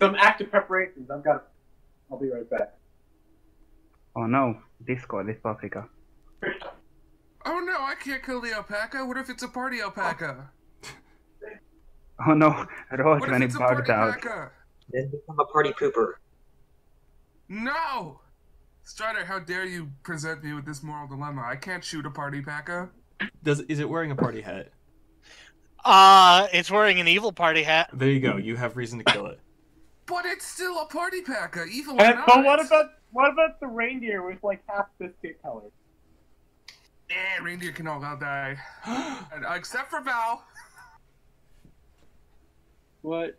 Some active preparations. I've got. I'll be right back. Oh no, Discord is paprika. Oh no, I can't kill the alpaca. What if it's a party alpaca? Oh no, Rose What if when it's it a party bugged out. alpaca? Then become a party pooper. No! Strider, how dare you present me with this moral dilemma? I can't shoot a party paca. Does is it wearing a party hat? Uh, it's wearing an evil party hat. There you go. You have reason to kill it. But it's still a party paca, evil or And, not. but what about what about the reindeer with like half biscuit color? Eh, reindeer can all go die. And, uh, Except for Val. What?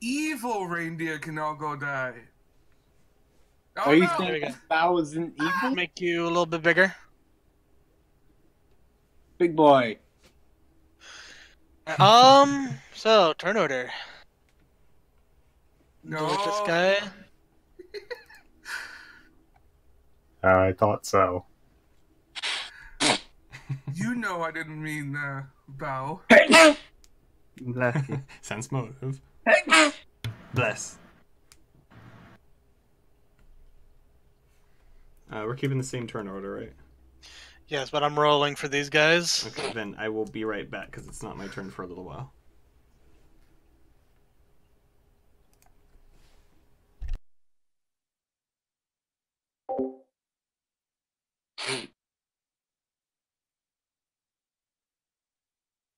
Evil reindeer can all go die. Oh, Are you no. Saying. Val is an evil Make you a little bit bigger. big boy? Um, so turn order. No. Delete this guy. I thought so. You know I didn't mean uh, Val. Bless. Sense motive. Bless. Uh, we're keeping the same turn order, right? Yes, but I'm rolling for these guys. Okay, then I will be right back because it's not my turn for a little while.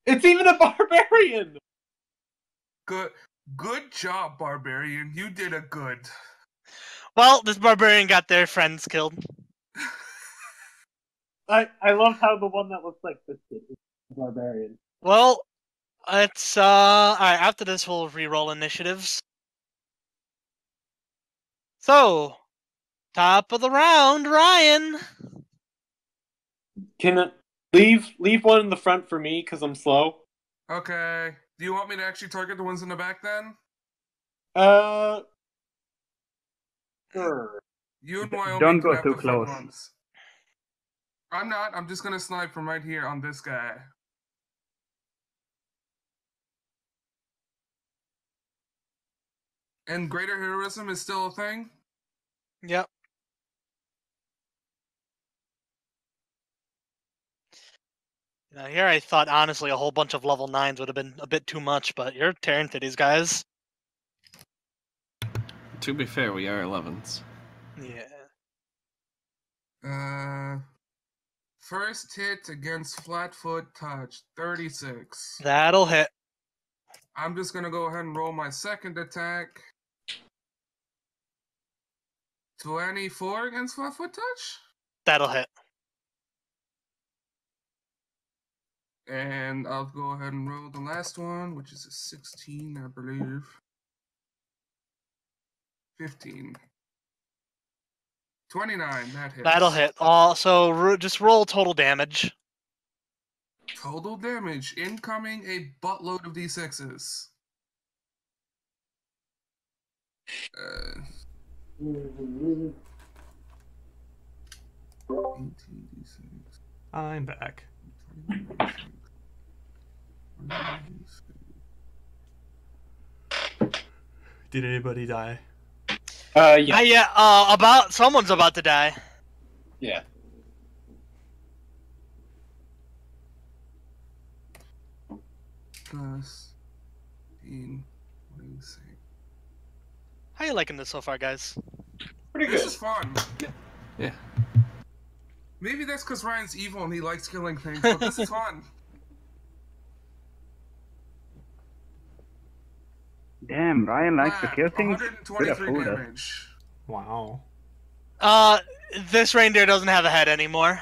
It's even a barbarian. Good, good job, barbarian. You did a good. Well, this barbarian got their friends killed. I I love how the one that looks like biscuit is barbarian. Well, it's uh. All right. After this, we'll re-roll initiatives. So, top of the round, Ryan. Can it leave leave one in the front for me because I'm slow? Okay. Do you want me to actually target the ones in the back then? Uh, sure. You and Wyoming Don't go too close. ones. I'm not. I'm just gonna snipe from right here on this guy. And greater heroism is still a thing. Yep. Now here, I thought honestly a whole bunch of level nines would have been a bit too much, but you're tearing through these guys. To be fair, we are 11s. Yeah. Uh, first hit against Flatfoot touch, 36. That'll hit. I'm just gonna go ahead and roll my second attack. 24 against Flatfoot touch? That'll hit. And I'll go ahead and roll the last one, which is a 16, I believe. 15. 29, that hits. That'll hit. All so ro- just roll total damage. Total damage incoming a buttload of d6s. Uh, 18 d6. I'm back. 21 d6. Did anybody die? Uh, yeah, Yeah. yeah. Uh, about someone's about to die. yeah. Plus 18, 26. How you liking this so far, guys? Pretty good. This is fun. Yeah. Maybe that's because Ryan's evil and he likes killing things, but this is fun. Damn, Ryan likes to Ah, kill things. 123 damage. Wow. Uh, this reindeer doesn't have a head anymore.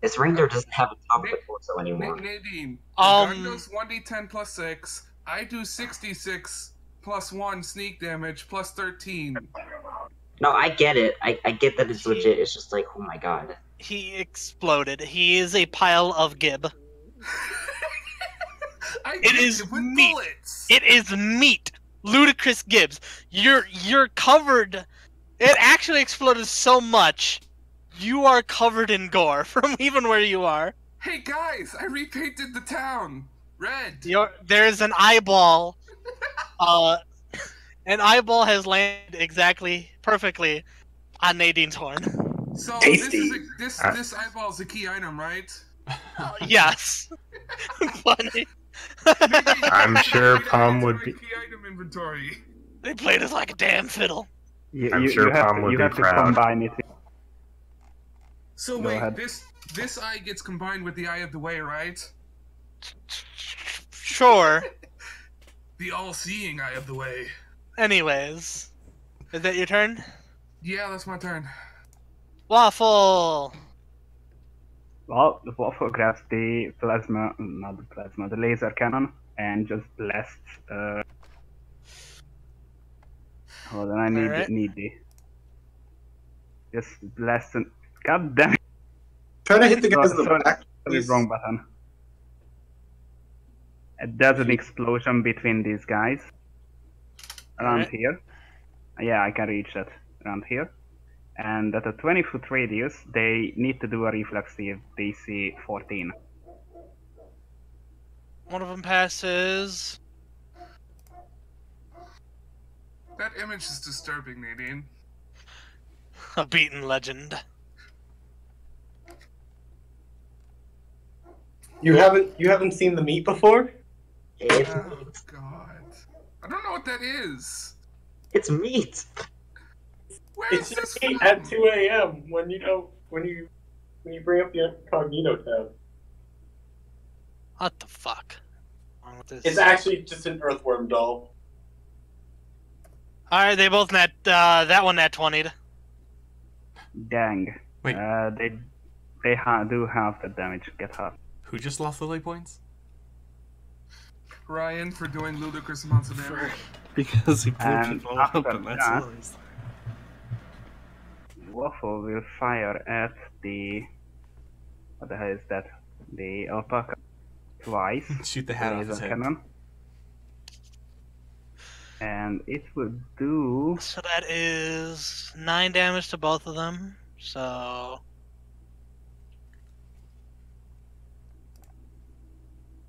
This reindeer doesn't have a top of the torso Na- anymore. Nadine, the Um, does 1d10 plus 6. I do 66 plus 1 sneak damage plus 13. No, I get it. I, I get that it's legit. It's just like, oh my god. He exploded. He is a pile of gib. I It hit is you with meat. bullets. It is meat. Ludicrous Gibs. You're you're covered. It actually exploded so much. You are covered in gore from even where you are. Hey guys, I repainted the town red. Your there's an eyeball. Uh, an eyeball has landed exactly perfectly on Nadine's horn. So Tasty. this is a, this Uh, this eyeball is a key item, right? Uh, yes. Funny. I'm sure Maybe Palm would be- item inventory. they played us like a damn fiddle. You, I'm you, sure you have, Palm to, would you be have to proud. combine it. So Go wait, ahead. this this eye gets combined with the eye of the way, right? Sure. The all-seeing eye of the way. Anyways, is that your turn? Yeah, that's my turn. Waffle. Well, the Waffle grabs the plasma, not the plasma, the laser cannon, and just blasts. Uh... Hold on, I need Alright. need the. Just blast and. God damn it! Try to hit the So- guys in the sorry. back. the please. wrong button. It does an explosion between these guys. Around Alright. here. Yeah, I can reach that. Around here. And at a 20 foot radius, they need to do a reflex save DC 14. One of them passes. That image is disturbing, Nadine. A beaten legend. You haven't you haven't seen the meat before? It's Oh meat. god. I don't know what that is. It's meat. Where It's is this just meat at 2 a.m. when you know when you when you bring up the incognito tab. What the fuck? Wrong with this? It's actually just an earthworm doll. All right, they both net. Uh, that one net twenty. Dang. Wait. Uh, they they ha- do half the damage, get half. Who just lost the lay points? Ryan for doing ludicrous amounts of damage. Because he blew And people up, after and that's that- all he's- Waffle will fire at the. What the hell is that? The alpaca. Twice. Shoot the hat off laser his head. cannon. And it would do So that is nine damage to both of them. So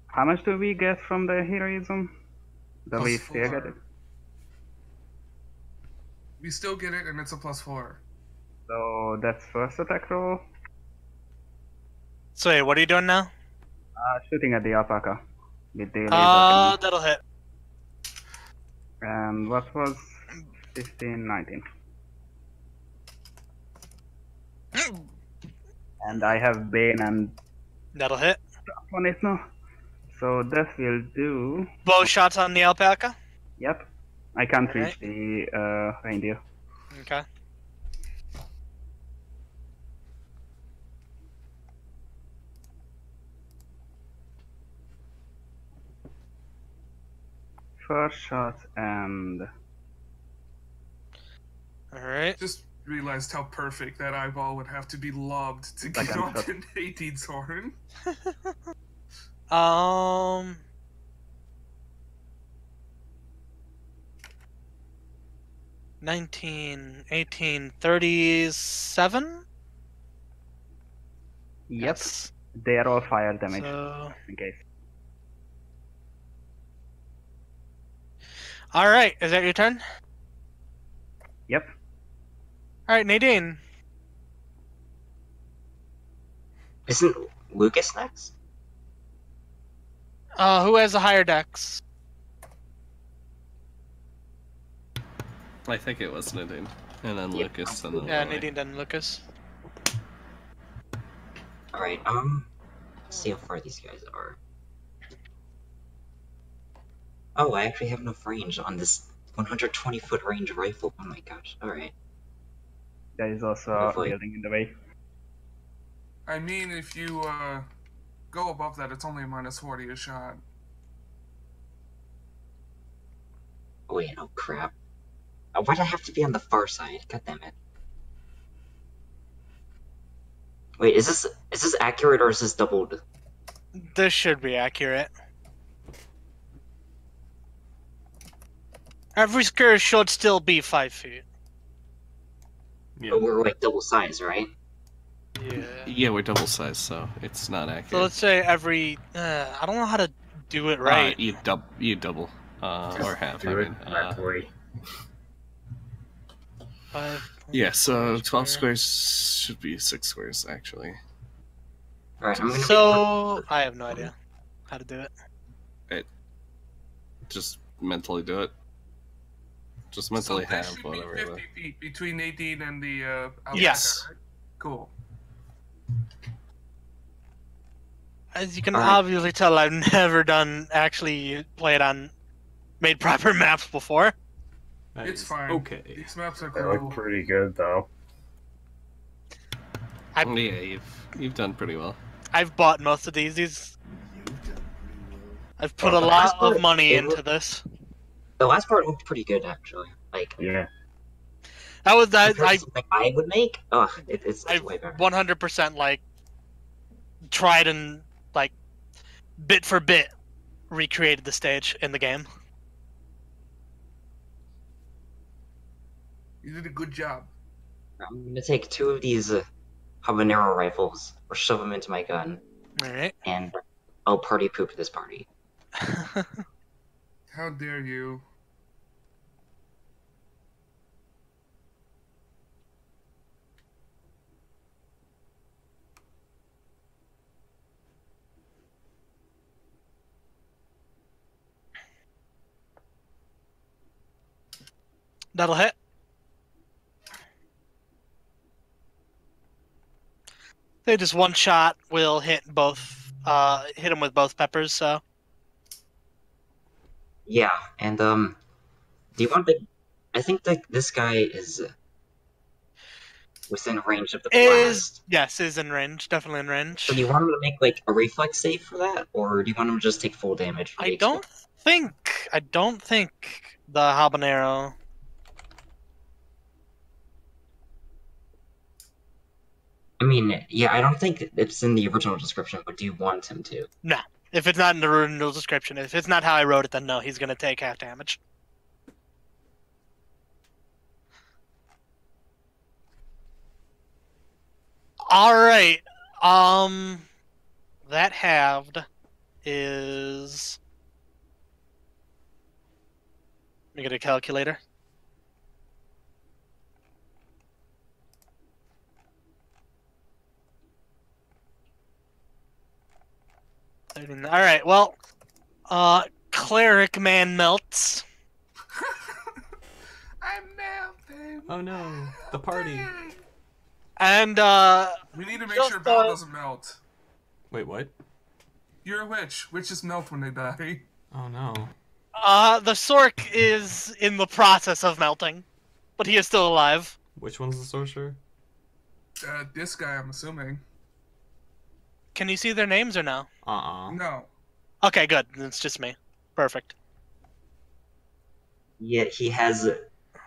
how much do we get from the heroism? Do Plus we still get it? We still get it, and it's a plus four. So that's first attack roll. so wait, what are you doing now? Uh, shooting at the alpaca with the Uh, that'll hit. And what was 15, 19? And I have Bane and That'll hit. On it now. So that will do. Bow shots on the alpaca. Yep. I can't reach Alright. the uh, reindeer. Okay. First shot and All right. Just realized how perfect that eyeball would have to be lobbed to Like get I'm onto 18's horn. Um. Nineteen, eighteen, thirty-seven. yep, they are all fire damage So, in case. All right. Is that your turn? Yep. All right, Nadine. Isn't Lucas next? Uh, who has the higher dex? I think it was Nadine. And then Yep. Lucas, and then Yeah, Lily. Nadine, then Lucas. Alright, um. Let's see how far these guys are. Oh, I actually have enough range on this 120 foot range rifle. Oh my gosh. alright. That is also a Hopefully. building in the way. I mean, if you uh, go above that, it's only a minus 40 a shot. Wait, oh crap. Uh, Why'd I have to be on the far side? God damn it. Wait, is this is this accurate or is this doubled? This should be accurate. Every square should still be five feet. Yeah. But we're like double size, right? Yeah. Yeah, we're double size, so it's not accurate. So let's say every. Uh, I don't know how to do it Uh, right. you dub you double uh, or half. I Do it mean, uh. Five yeah, so point twelve squares should be six squares actually. Alright, I'm gonna So I have no idea how to do it. it. Just mentally do it. Just mentally so that have should whatever. be 50 feet between Nadine and the uh, alpaca, Yes. right? Cool. As you can Alright. obviously tell, I've never done actually played on made proper maps before. That It's fine. Okay. These maps are They look pretty good though. I- Yeah, you've you've done pretty well. I've bought most of these. These I've put Oh, a lot of money it into this. The last part looked pretty good, actually. Like, Yeah. That was that I something I would make, ugh, it, it's, I it's way better. 100% like tried and like bit for bit recreated the stage in the game. You did a good job. I'm gonna take two of these uh, habanero rifles, or shove them into my gun, All right. and I'll party poop this party. How dare you? That'll hit. They just one shot will hit both. Uh, hit him with both peppers. So Yeah, and um, do you want the? I think that this guy is within range of the is blast. yes, is in range. Definitely in range. So do you want him to make like a reflex save for that, or do you want him to just take full damage? I don't think. I don't think the habanero. I mean, yeah, I don't think it's in the original description, but do you want him to? No. If it's not in the original description, if it's not how I wrote it, then no, he's gonna take half damage. All right. Um, that halved is. Let me get a calculator. All right. Well, uh, cleric man melts. I'm melting. Oh no, the party. And uh We need to make sure Belle uh, doesn't melt. Wait, what? You're a witch. Witches melt when they die. Oh no. uh the Sork is in the process of melting, but he is still alive. Which one's the sorcerer? Uh, this guy, I'm assuming. Can you see their names or no? Uh-uh. No. Okay, good. It's just me. Perfect. Yeah, he has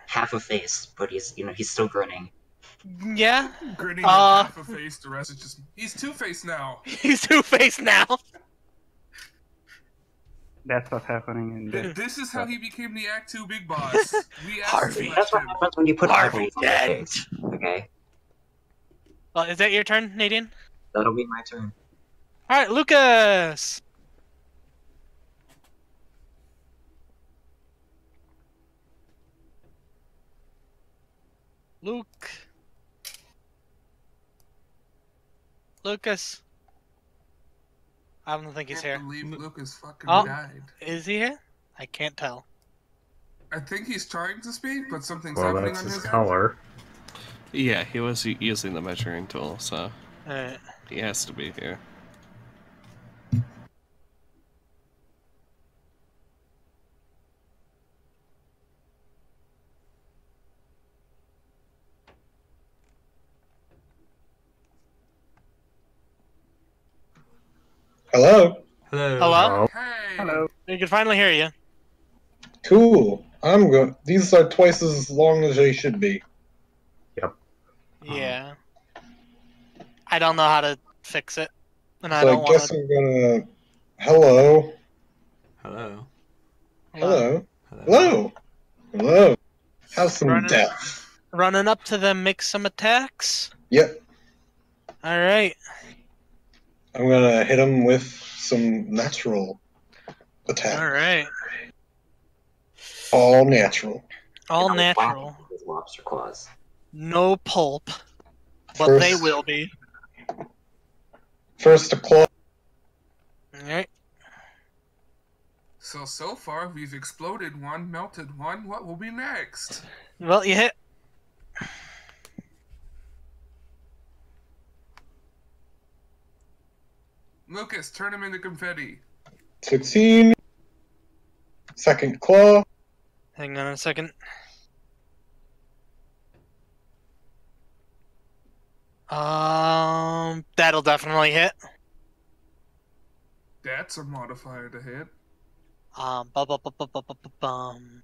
half a face, but he's you know he's still grinning. Yeah, Grinning Uh, half a face, the rest is just. He's two faced now. he's two faced now. That's what's happening in Th- the. This is how he became the Act 2 big boss. We asked Harvey. That's what question. happens when you put Harvey eyeballs on your Dent. Okay, Well, is that your turn, Nadine? that'll be my turn. All right, Lucas. Luke. Lucas. I don't think he's I can't here. believe Lucas fucking Oh. died. Is he here? I can't tell. I think he's trying to speak, but something's Well, happening that's on his his end. color. Yeah, he was using the measuring tool, so Alright. he has to be here. Hello. Hello. Hello? Hey! Hello. We can finally hear you. Cool. I'm good. These are twice as long as they should be. Yep. Yeah. I don't know how to fix it. And I so I, don't guess want I'm gonna. Hello. Hello. to. Hello. Hello. Hello. Have some Running. depth. Running up to them, make some attacks. Yep. All right. I'm gonna hit him with some natural attack. All right. All natural. All And I'll whack natural. with lobster claws. No pulp, but First, they will be. First a claw. All right. So so far we've exploded one, melted one. What will be next? Well, you hit. Lucas, turn him into confetti. 16. Second claw. Hang on a second. Um, that'll definitely hit. That's a modifier to hit. Um, bu- bu- bu- bu- bu- bu- bu- bum.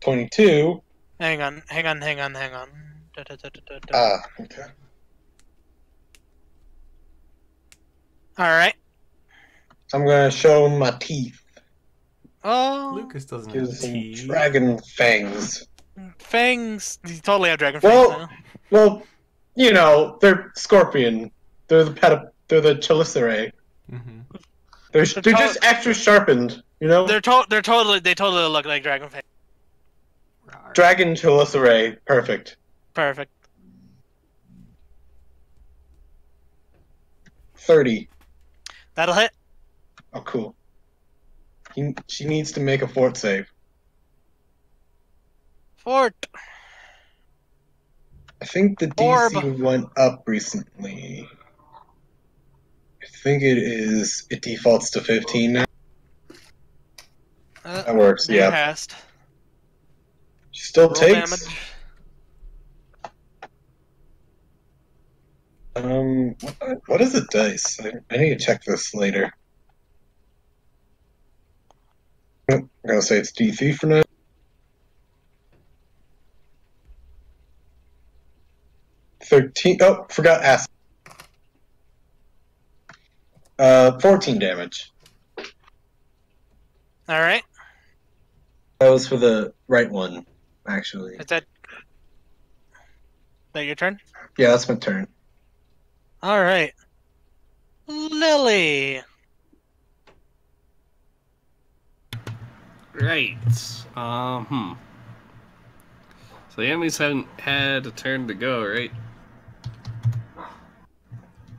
Twenty-two. Hang on, hang on, hang on, hang on. Da- da- da- da- da- da. Ah, okay. All right. I'm gonna show my teeth. Oh, Lucas doesn't Give have some teeth. dragon fangs. fangs. You totally have dragon fangs Well- now. Well, you know, they're scorpion. They're the pet. They're the chelicerae. hmm They're The they're to- just extra sharpened. You know, They're to- they're totally they totally look like dragon fangs. dragon chelicerae. Perfect. Perfect. Thirty. That'll hit. Oh, cool. He, she needs to make a fort save. Fort. I think the Orb. DC went up recently. I think it is. It defaults to 15 now. Uh, That works. Yeah. passed. She still Roll takes. damage. Um, what, what is the dice? I, I need to check this later. I'm gonna say it's D3 for now. Thirteen. Oh, forgot acid. Uh, fourteen damage. All right. That was for the right one, actually. Is that that your turn? Yeah, that's my turn. All right. Lily. Right. Um, hmm. So the enemies haven't had a turn to go, right?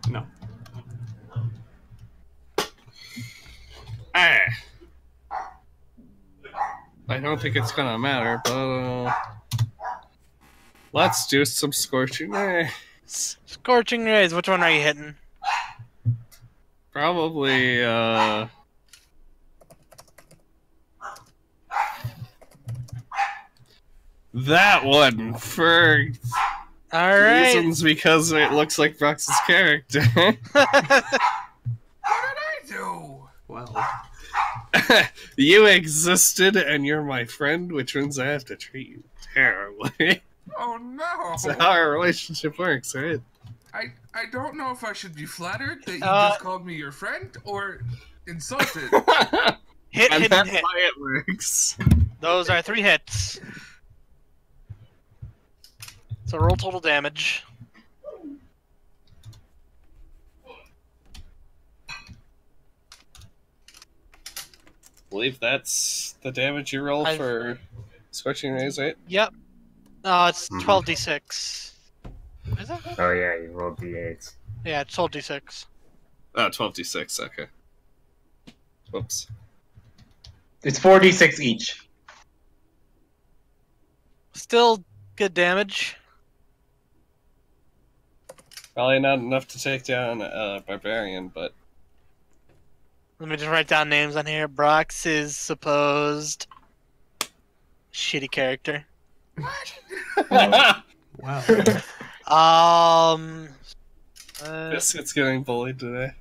No. Ah. I don't think it's gonna matter, but uh, let's do some scorching rays. Scorching rays. Which one are you hitting? Probably uh. That one for All right. reasons because it looks like Brox's character. What did I do? Well, you existed and you're my friend, which means I have to treat you terribly. Oh no! That's how our relationship works, right? I I don't know if I should be flattered that you Uh, just called me your friend or insulted. hit, and hit, that's hit. why it works. Those are three hits. So roll total damage. believe that's the damage you roll I've- for scorching rays, right? Yep. Uh, it's Mhm. 12d6. Is it? Oh yeah, you rolled d8. Yeah, it's 12d6. Oh, 12d6, okay. Whoops. It's 4d6 each. Still good damage. Probably not enough to take down a barbarian, but Let me just write down names on here. Brox is supposed shitty character. wow. Um. Uh, Biscuit's getting bullied today.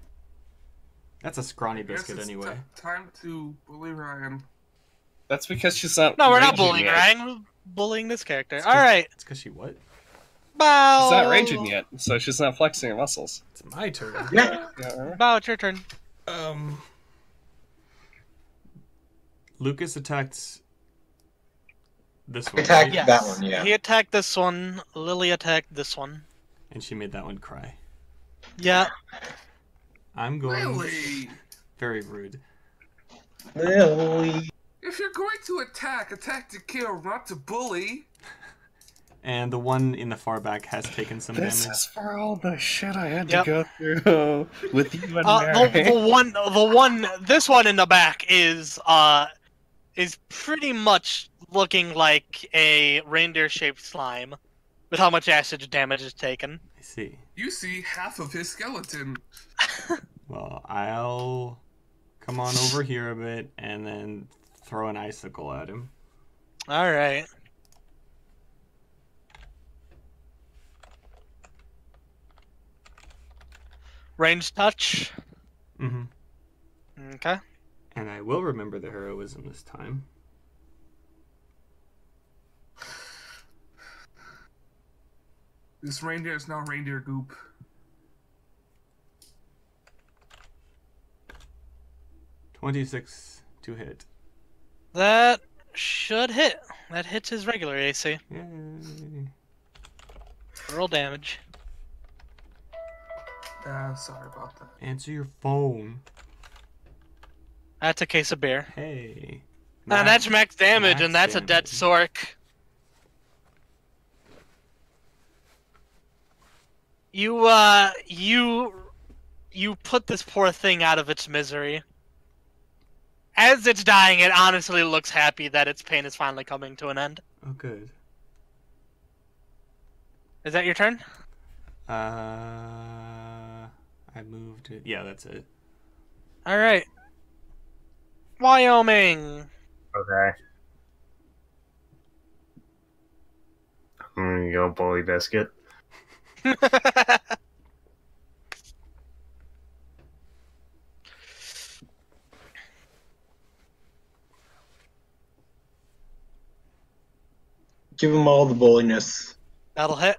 That's a scrawny biscuit it's anyway. ti- time to bully Ryan. That's because she's not. no, we're not bullying yet. Ryan. We're bullying this character. It's All 'cause- right. It's because she what? Bow. She's not raging yet, so she's not flexing her muscles. It's my turn. Yeah. Yeah. Bow, it's your turn. Um. Lucas attacked This one. Attack right? Yes. that one, yeah. He attacked this one. Lily attacked this one. And she made that one cry. Yeah. I'm going. Really? Very rude. Lily. If you're going to attack, attack to kill, not to bully. And the one in the far back has taken some This damage. is for all the shit I had Yep. to go through with you and Uh, the, the one, the one, this one in the back is uh, is pretty much looking like a reindeer-shaped slime, with how much acid damage is taken. I see. You see half of his skeleton. Well, I'll come on over here a bit and then throw an icicle at him. All right. Range touch. Mm-hmm. Okay. And I will remember the heroism this time. This reindeer is now reindeer goop. Twenty-six to hit. That should hit. That hits his regular AC. Yay. Roll damage. Ah, sorry about that. Answer your phone. That's a case of beer. Hey. And that's max damage, max and that's a dead. Sork. You, uh, you, you put this poor thing out of its misery. As it's dying, it honestly looks happy that its pain is finally coming to an end. Oh, good. Is that your turn? Uh, I moved it. Yeah, that's it. All right. Wyoming. Okay. I'm gonna go bully biscuit. Give him all the bulliness. That'll hit.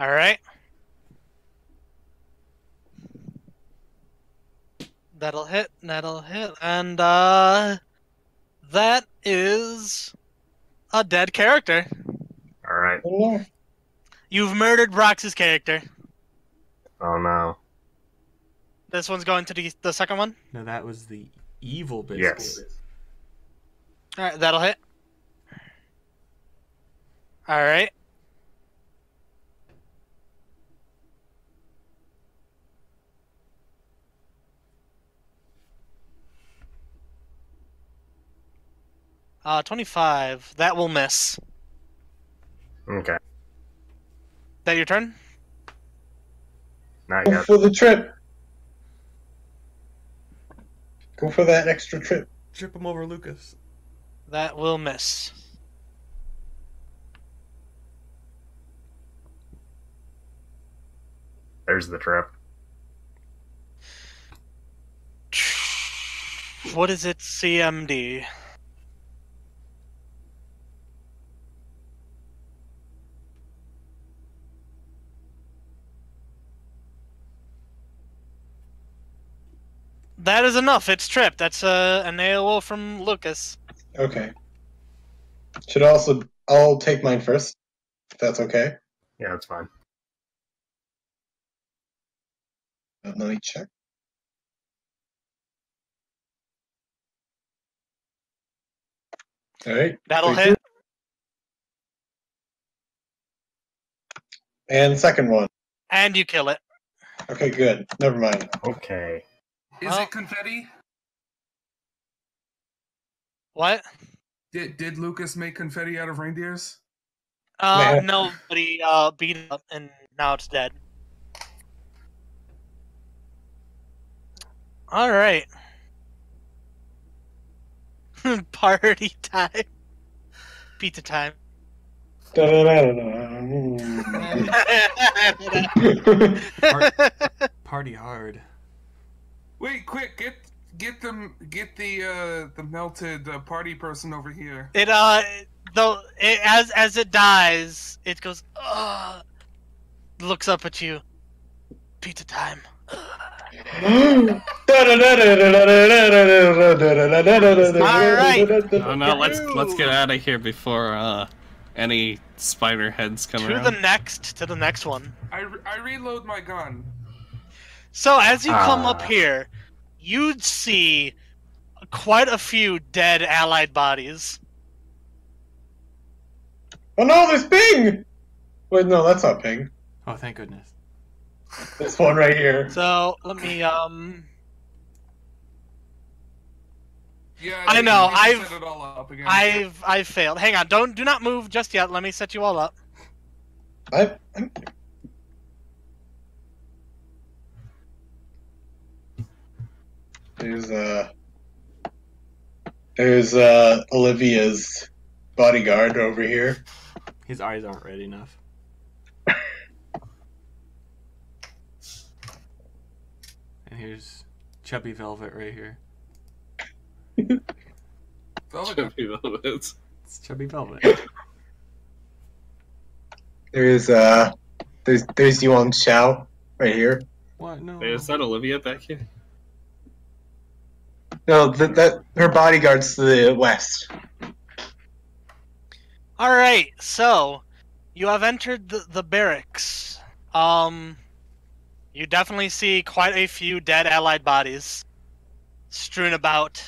All right. That'll hit. That'll hit. And uh that is a dead character. Alright. Oh, You've murdered Brox's character. Oh no. This one's going to the, the second one. No, that was the evil biscuit. Yes. All right, that'll hit. All Uh, 25. That will miss. Okay. That your turn? Not Go yet. for the trip. Go for that extra trip. Trip him over, Lucas. That will miss. There's the trip. What is it, CMD? That is enough. It's tripped. That's uh, an AOO from Lucas. Okay. Should also I'll take mine first. If that's okay. Yeah, that's fine. Uh, Let me check. All right. That'll three, hit. two. And second one. And you kill it. Okay, good. Never mind. Okay. Is Well- it confetti? What? Did did Lucas make confetti out of reindeers? Uh, Yeah. no, but he uh, beat it up and now it's dead. All right. Party time. Pizza time. Party hard. Wait, quick, get get them get the uh the melted uh, party person over here. it uh, though it, as as it dies, it goes. Ugh, looks up at you. Pizza time. Oh no, no, let's let's get out of here before uh any spider heads come To around. the next, to the next one. I, re- I reload my gun. So as you come up Ah. here, you'd see quite a few dead allied bodies. Oh no, there's Ping! Wait, no, that's not Ping. Oh, thank goodness. This one right here. So let me um Yeah, I know, I've- set it all up again. I've I've failed. Hang on, don't do not move just yet. Let me set you all up. I, I'm... There's uh There's uh Olivia's bodyguard over here. His eyes aren't red enough. and here's Chubby Velvet right here. Velvet Chubby Velvets. It's Chubby Velvet. There's uh there's there's Yuan Chao right here. What? No. Wait, is that Olivia back here? No, that that her bodyguard's to the west. All right, so you have entered the, the barracks. Um, you definitely see quite a few dead allied bodies strewn about.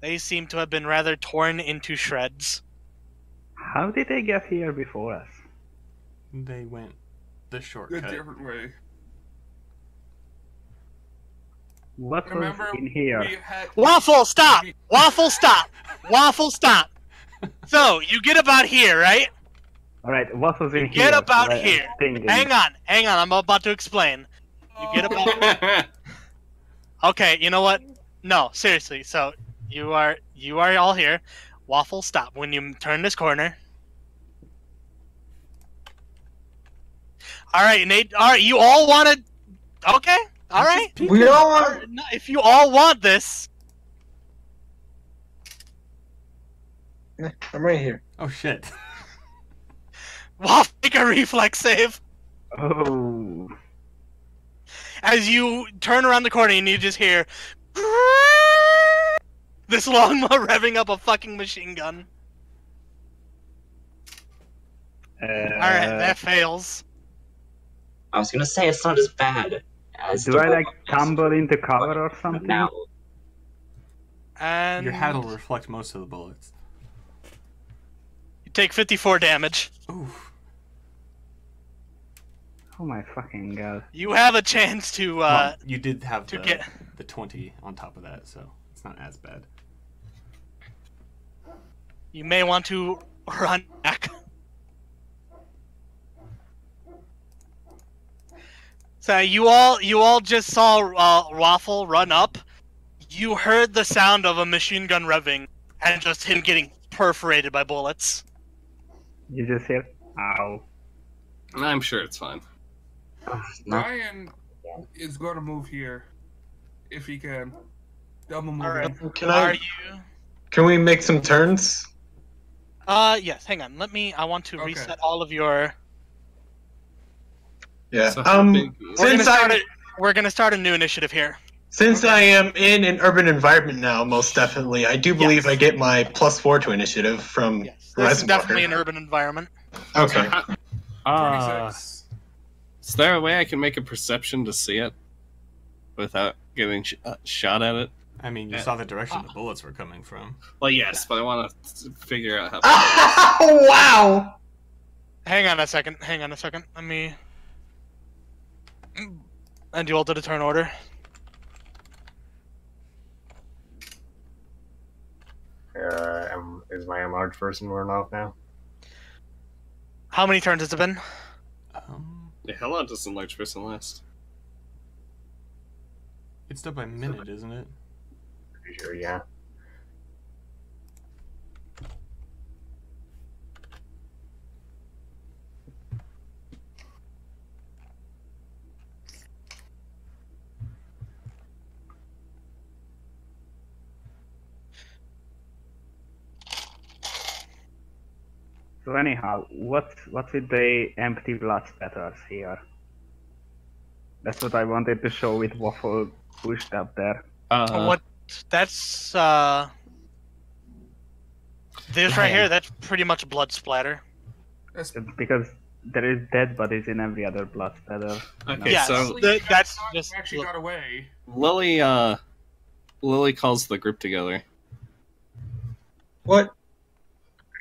They seem to have been rather torn into shreds. How did they get here before us? They went the shortcut. a shortcut. different way. What Remember, in here? had Waffle, stop! Waffle, stop! Waffle, stop! So you get about here, right? Alright, waffles in You here? get about Right, here. thinking. Hang on, hang on. I'm about to explain. You get about. Okay, you know what? No, seriously. So you are you are all here. Waffle, stop. When you turn this corner. All right, Nate. All right, you all wanted. Okay, all right. We don't want If you all want this, I'm right here. Oh shit. Waffle, make a reflex save. Oh. As you turn around the corner, and you just hear this longbow revving up a fucking machine gun. Uh, All right, that fails. I was gonna say it's not as bad as. Do I like tumble into cover or something? Now, And Your hat will reflect most of the bullets. you take 54 damage. Ooh. Oh my fucking god. You have a chance to uh, well, you did have to the, get- the 20 on top of that, so it's not as bad. you may want to run back. So you all you all just saw uh, Waffle run up. You heard the sound of a machine gun revving and just him getting perforated by bullets. You just hear, ow. I'm sure it's fine. not Ryan is going to move here if he can. Double move. All right. Can Are I? you? Can we make some turns? Uh, yes. Hang on. Let me. I want to Okay. reset all of your. Yeah. So um. We're gonna Since start I a, We're gonna start a new initiative here. since I am in an urban environment now, most definitely, I do believe Yes. I get my plus four to initiative from Yes. This is definitely an urban environment. Okay. Ah. 26. Is there a way I can make a perception to see it without getting sh- uh, shot at it? I mean, you Yeah. saw the direction the bullets were coming from. Well, yes, but I want to figure out how. Oh wow! Hang on a second. Hang on a second. Let me. And you alter the turn order. Uh, am, is my enlarged person wearing off now? How many turns has it been? Um, Yeah, how long does enlarged person last? it's done by minute, isn't it? Pretty sure, yeah. So anyhow, what what with the empty blood spatters here? That's what I wanted to show with Waffle pushed up there. Uh, what? That's uh. This right here, that's pretty much blood splatter. That's because there is dead bodies in every other blood splatter. Okay, Yeah, so th- that's just actually got away. Lily, uh, Lily calls the group together. What?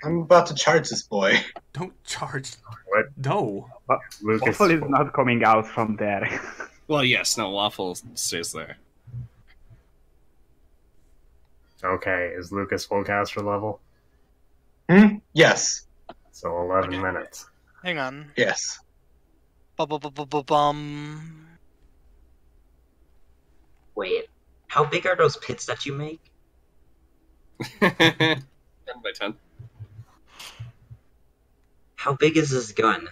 I'm about to charge this boy. Don't charge. What? No. But Lucas. Waffle is not coming out from there. Well, yes, no, Waffle stays there. Okay, is Lucas full caster level? Hmm? Yes. So 11 Okay. minutes. hang on. Yes. Bum. Wait, how big are those pits that you make? 10 by 10. How big is this gun?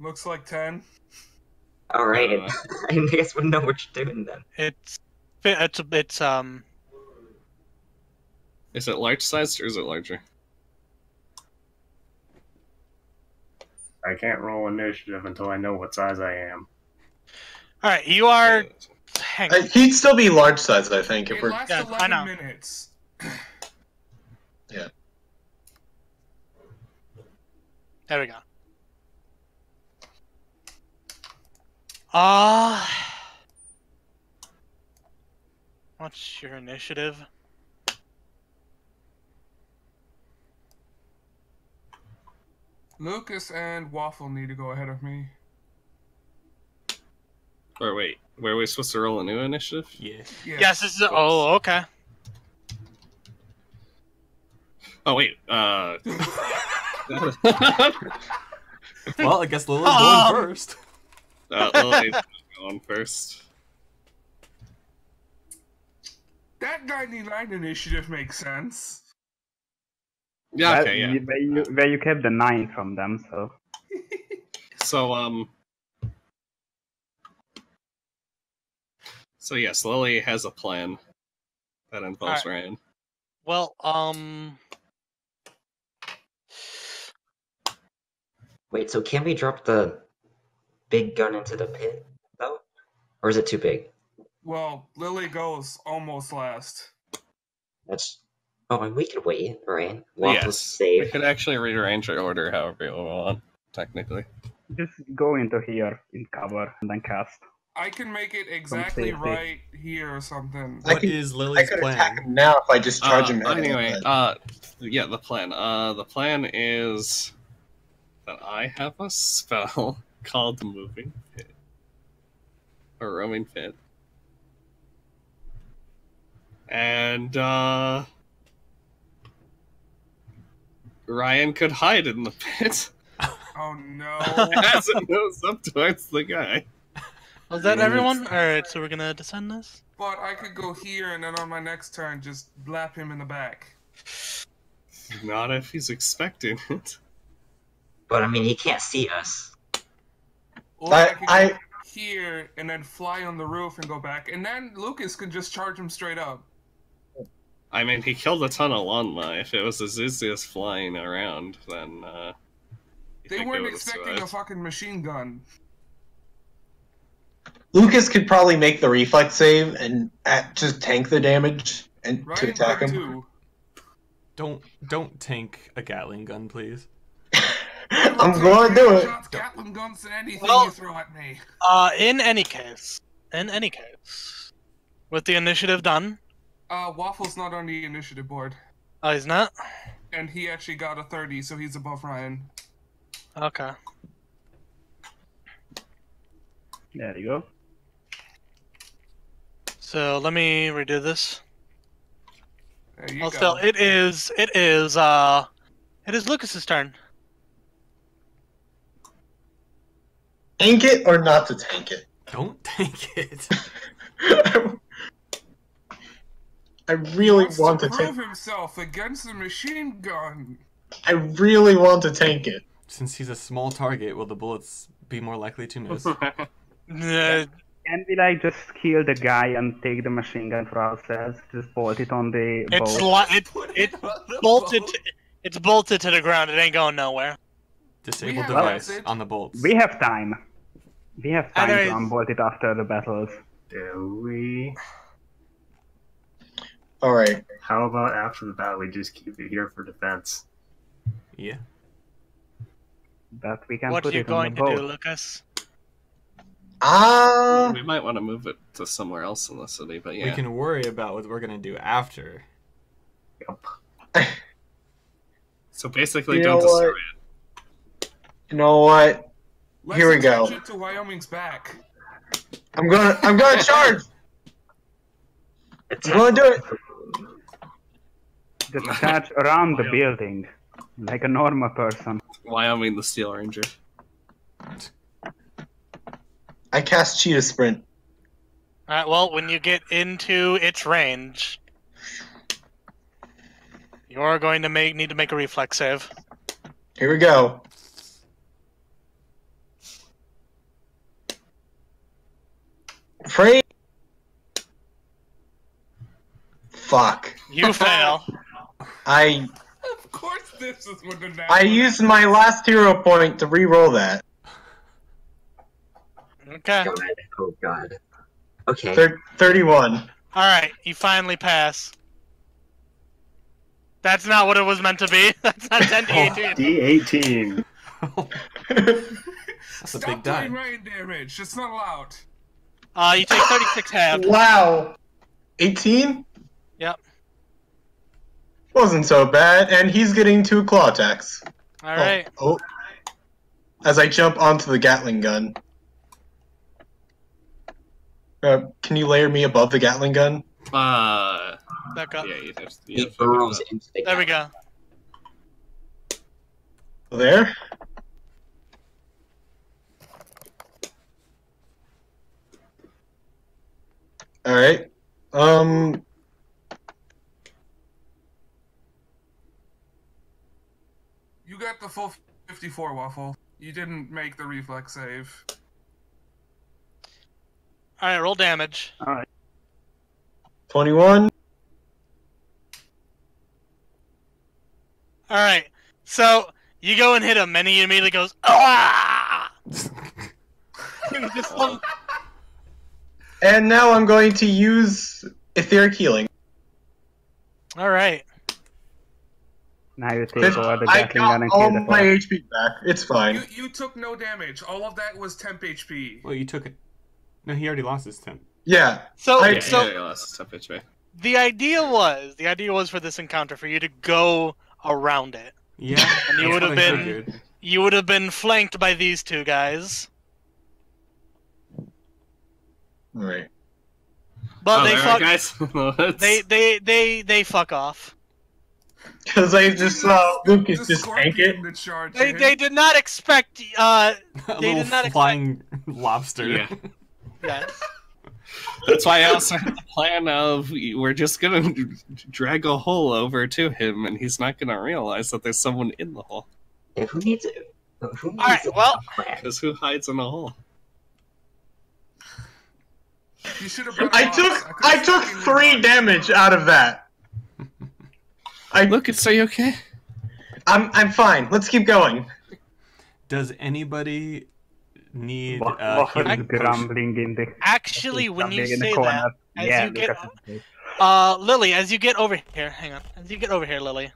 Looks like 10. All right, Uh, I guess we know what you're doing then. It's it's a it's um. Is it large sized or is it larger? I can't roll initiative until I know what size I am. All right, you are. Hang Uh, on. he'd still be large size, I think. If It we're lasts Yeah, I know. minutes. There we go. Ah. what's your initiative? Lucas and Waffle need to go ahead of me. Or wait, were we supposed to roll a new initiative? Yeah. Yeah. Yes, this is. Oh, okay. Oh, wait, uh. Well, I guess Lily's Um. going first. uh Lily's going first. That 99 initiative makes sense. Yeah, That- okay, yeah. Where you, where you kept the nine from them, so So, um. So, yes, Lily has a plan that involves Alright. Ryan. Well, um. Wait, so can we drop the big gun into the pit though, or is it too big? Well, Lily goes almost last. That's. Oh, and we could wait, right? Waffles yes, we could actually rearrange our order however you want, technically. just go into here in cover and then cast. I can make it exactly right here or something. I What could- is I Lily's could plan? attack him now if I just charge Uh, him. Anyway, uh, yeah, the plan. Uh, the plan is that I have a spell called the Moving Pit. Or Roaming Pit. And, uh. Ryan could hide in the pit Oh no. as it moves up towards the guy. Was that everyone? Alright, so we're gonna descend this? but I could go here and then on my next turn just blap him in the back. Not if he's expecting it. But I mean, he can't see us. Or I, I, I, here and then fly on the roof and go back. And then Lucas can just charge him straight up. I mean, he killed a ton of Lanma. If it was as easy as flying around, then, uh. They weren't would've expecting a fucking machine gun. Lucas could probably make the reflex save and at, just tank the damage and to attack him. too. Don't don't tank a Gatling gun, please. I'm going to do it. Shots, Gatling guns, and anything Well- you throw at me. Uh, in any case, in any case, with the initiative done, Uh, Waffle's not on the initiative board. oh, he's not. And he actually got a 30, so he's above Ryan. Okay. There you go. So let me redo this. There you Well, go. still, it is, it is, uh, it is Lucas's turn. Tank it or not to tank it? Don't tank it. I really Wants want to to prove tank. himself against the machine gun. I really want to tank it. Since he's a small target, will the bullets be more likely to miss? Can we like just kill the guy and take the machine gun for ourselves? Just bolt it on the it's boat. li- it, it bolted, it's bolted to the ground. It ain't going nowhere. Disable device it. on the bolts. We have time. We have time Either- to unbolt it after the battles. Do we? All right. How about after the battle we just keep it here for defense? Yeah. But we can What put are you going to boat. do, Lucas? Ah. We might want to move it to somewhere else in the city, but yeah. We can worry about what we're gonna do after. Yep. So basically, You don't know destroy what? it. You know what? Let's Here we go. attach to Wyoming's back. I'm gonna I'm gonna charge. It's I'm gonna do it. Just attach around the building, like a normal person. Wyoming, the Steel Ranger. I cast cheetah sprint. All right. Well, when you get into its range, you're going to make need to make a reflex save. Here we go. Free. Fuck. You fail. I Of course, this is what the I used my last hero point to re-roll that. Okay. God. Oh god. Okay. Thir- Thirty-one. All right. You finally pass. That's not what it was meant to be. That's not 10 to 18. D18. That's a Stop big doing die. rain damage. It's not allowed. Uh, you take 36 halved. wow. Eighteen. Yep. Wasn't so bad, and he's getting two claw attacks. All right. Oh. oh. As I jump onto the Gatling gun. Uh, can you layer me above the Gatling gun? Uh, Back up. yeah, you have, you have to figure burrows that. into the There we go. There. All right. Um. You got the full 54 waffle. You didn't make the reflex save. All right. Roll damage. All right. Twenty-one. All right. So you go and hit him, and he immediately goes, ah! Just one- And now I'm going to use etheric healing. All right. Now you're Fif- over the I Gatling gun got all kill the my foe. HP back. It's fine. You, you took no damage. All of that was temp HP. Well, you took it. No, he already lost his temp. Yeah. So I- Yeah, so yeah, yeah, that's tough HP. the idea was the idea was for this encounter for you to go around it. Yeah. And you would have been- figured. You would have been flanked by these two guys, All right. but oh, they there, fuck. guys. Let's- They they they they fuck off. Because they just saw Lucas The just tank it. scorpion They they did not expect. Uh, a They did not expect- flying lobster. Yeah. yes. That's why I also had the plan of we're just gonna drag a hole over to him, and he's not gonna realize that there's someone in the hole. Yeah, who needs Who needs right, a well- Because who hides in a hole? You should have brought I a box. took could've I took three damage out of that. I Look, it's are you okay? I'm I'm fine. Let's keep going. Does anybody need Wa- uh, Waffle healing is potion? grumbling in the Actually, when you grumbling in the say that, as yeah, you get- uh, Lily, as you get over here, hang on, as you get over here, Lily,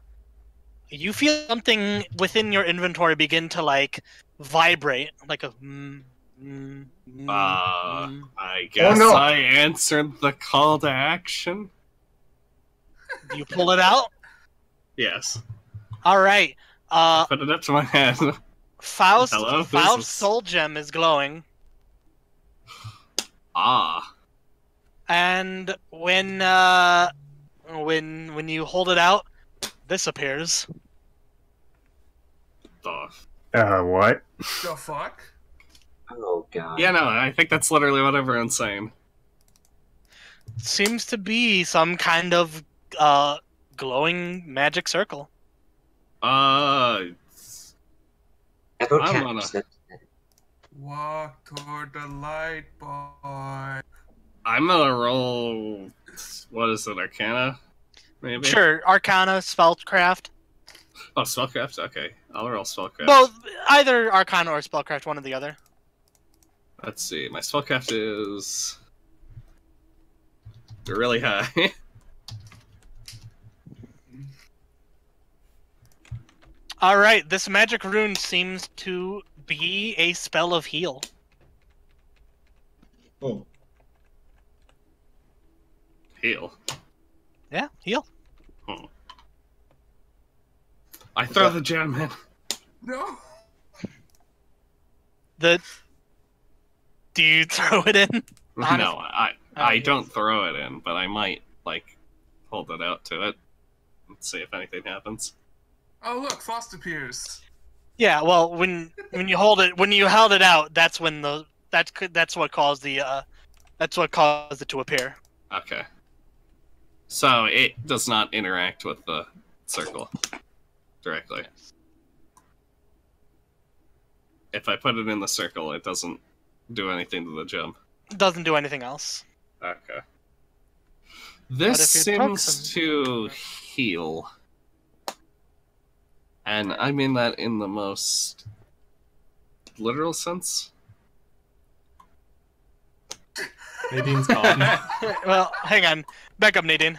you feel something within your inventory begin to like vibrate, like a. Mm, mm, mm, Uh, mm. I guess no. I answered the call to action. You pull it out. Yes. All right. Uh, Put it up to my head. Faust. Hello, who's Faust this? soul gem is glowing, Ah. and when uh, when when you hold it out, this appears. The... Uh, what? The fuck? Oh god. Yeah, no, I think that's literally what everyone's saying. Seems to be some kind of uh glowing magic circle. Uh, I don't I'm catch gonna- Walk toward the light, boy. I'm gonna roll. What is it, Arcana? Maybe. Sure, Arcana, spellcraft, Oh, spellcraft. Okay, I'll roll spellcraft. both either Arcana or spellcraft, one or the other. Let's see. My spellcraft is really high. All right, this magic rune seems to be a spell of heal. Oh, Heal. Yeah, heal. Hmm. I throw the gem in. No. The do you throw it in? Honest- No, I Oh, I yes. don't throw it in, but I might like hold it out to it and see if anything happens. Oh look, frost appears. Yeah, well, when when you hold it, when you held it out, that's when the that's that's what caused the uh, that's what caused it to appear. Okay. So it does not interact with the circle directly. If I put it in the circle, it doesn't do anything to the gem. Doesn't do anything else. Okay. This if you seems to heal. And I mean that in the most literal sense. Nadine's gone. well, hang on, back up, Nadine.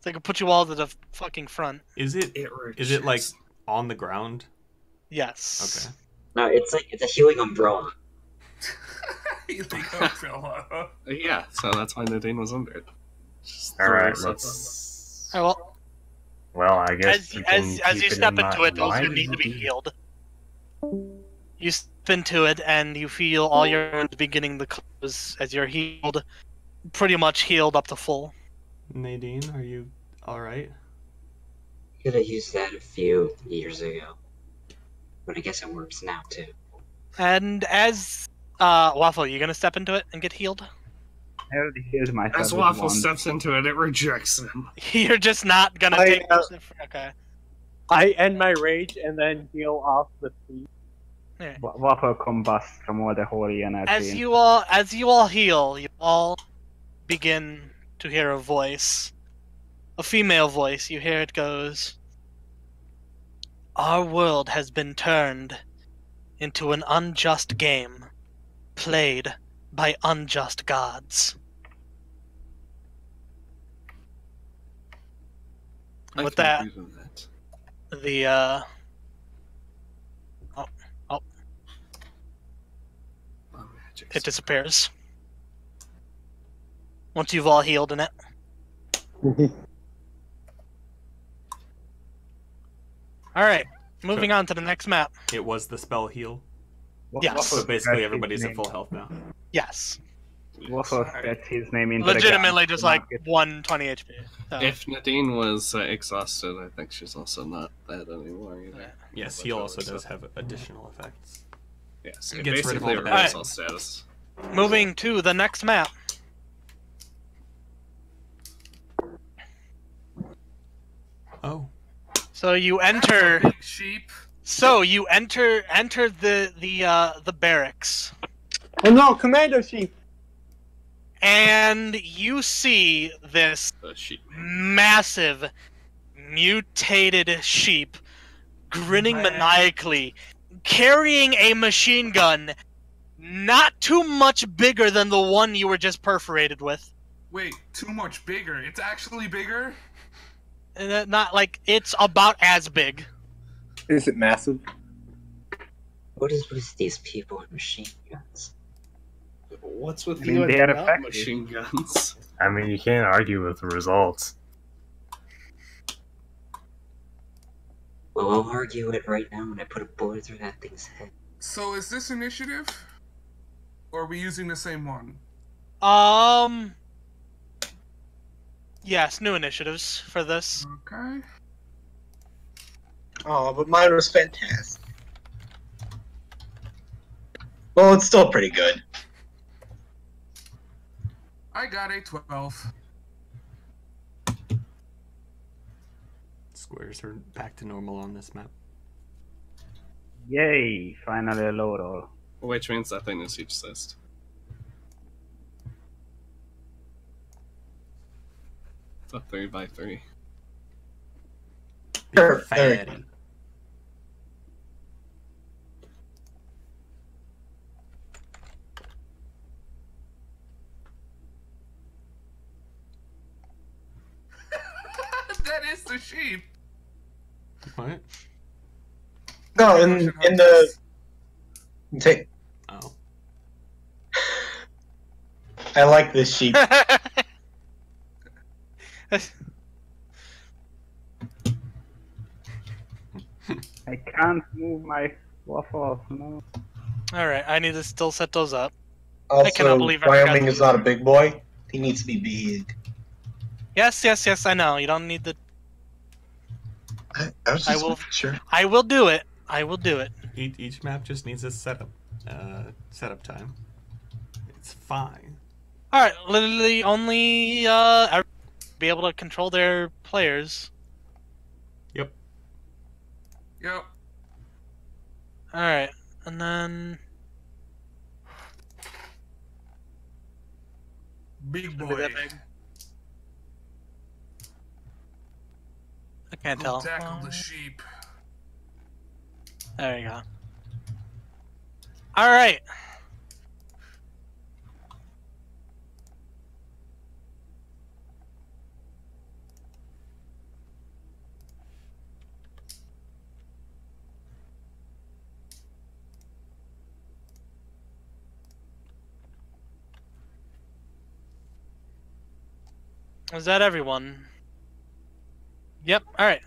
So I can put you all to the fucking front. Is it? It Is it like on the ground? Yes. Okay. No, it's like it's a healing umbrella. Healing umbrella. Yeah, so that's why Nadine was under it. Just All throw right, yourself let's. Oh, well, Well, I guess as we as as keep you it step in into it, those who need to be healed. You step into it, and you feel all your wounds beginning to close as you're healed, pretty much healed up to full. Nadine, are you all right? Could have used that a few years ago, but I guess it works now too. And as uh, Waffle, you gonna step into it and get healed? I already healed myself. As Waffle one. steps into it, it rejects him. You're just not gonna I, take. uh, Okay. I end my rage and then heal off the feat. Wa- Waffle combust from all the holy energy. As you all as you all heal, you all begin to hear a voice. A female voice. You hear it goes Our world has been turned into an unjust game played by unjust gods. I With that, with that. the uh oh, oh, Oh, magic. it disappears. Once you've all healed in it. Alright, moving on to the next map. It was the spell heal. Wa- yes. Waffle So basically, everybody's his at full health now. Yes. Waffle scratched his name into Legitimately ground just like 120 HP. So, If Nadine was uh, exhausted, I think she's also not that anymore either. Yeah. Yes, he also does stuff. have additional effects. Yes, It it gets rid of all the reverses bad- all status. moving to the next map. Oh, So you enter Big sheep. So you enter enter the the uh the barracks Oh no, Commando Sheep! and you see this The massive mutated sheep grinning maniacally carrying a machine gun not too much bigger than the one you were just perforated with Wait, too much bigger. It's actually bigger. Uh, not like it's about as big Is it massive? What is with these people with machine guns? What's with I mean, you they and are not effective. machine guns? I mean, you can't argue with the results. Well, I'll argue it right now when I put a bullet through that thing's head. So is this initiative? Or are we using the same one? um yes new initiatives for this Okay. Oh, but mine was fantastic. Well, it's still pretty good. I got a 12. squares are back to normal on this map. Yay! Finally a low roll. Which means that thing is huge sized. It's a three by three. Big Sure, there we that is the sheep. What? No, in in the take. Oh. I like this sheep. I can't move my waffle. No. All right, I need to still set those up. Also, cannot believe I Wyoming to is not a big boy. He needs to be big. Yes, yes, yes. I know. You don't need the. I, I was I will- sure. I will do it. I will do it. Each, each map just needs a setup, uh, setup time. It's fine. All right, literally only uh be able to control their players. Yep. Yep. All right, and then Big boy. big? I can't Go tell. tackle the Uh, sheep. There you go. All right. Is that everyone? Yep. All right.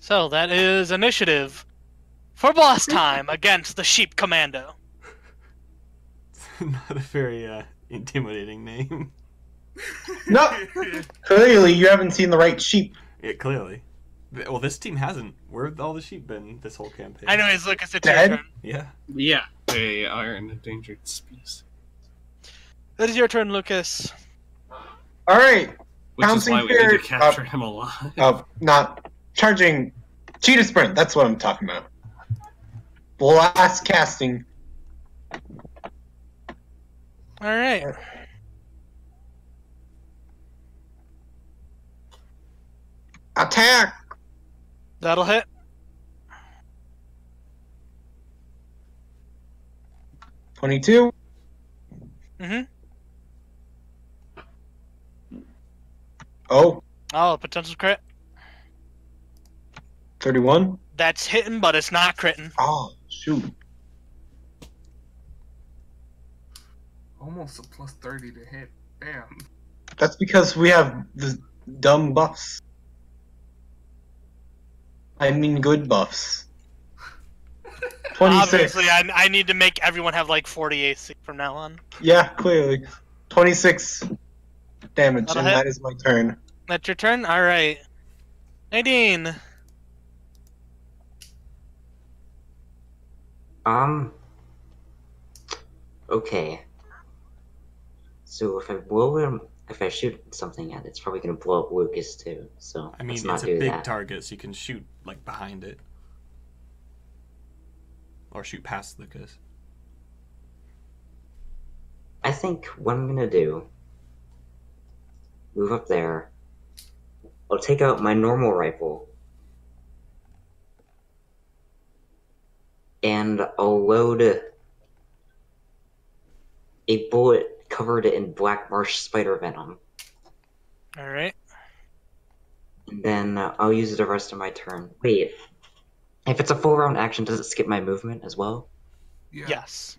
So that is initiative for boss time against the sheep commando. Not a very uh, intimidating name. No, clearly you haven't seen the right sheep. Yeah, clearly. Well, this team hasn't. Where have all the sheep been this whole campaign? Anyways, Lucas, it's your Dead? turn. Yeah. Yeah, they are an endangered species. That is your turn, Lucas. All right. Which is why we need to fear- capture uh, him alive. Oh, not charging. Cheetah sprint. That's what I'm talking about. Last casting. All right. Attack. That'll hit. Twenty-two. Mm-hmm. Oh, Oh, potential crit. 31. That's hitting, but it's not critting. Oh, shoot. Almost a plus 30 to hit. Damn. That's because we have the dumb buffs. I mean, good buffs. 26. Obviously, I, I need to make everyone have like 40 AC from now on. Yeah, clearly. 26 damage, That'll and hit. that is my turn. That's your turn? Alright. Nadine. Um. Okay. So if I blow him, if I shoot something at it, it's probably gonna blow up Lucas too. So I mean, it's a big that. target, so you can shoot like behind it, or shoot past Lucas. I think what I'm gonna do, move up there. I'll take out my normal rifle. And I'll load a bullet covered in black marsh spider venom. Alright. And then uh, I'll use the rest of my turn. Wait. If it's a full round action, does it skip my movement as well? Yeah. Yes.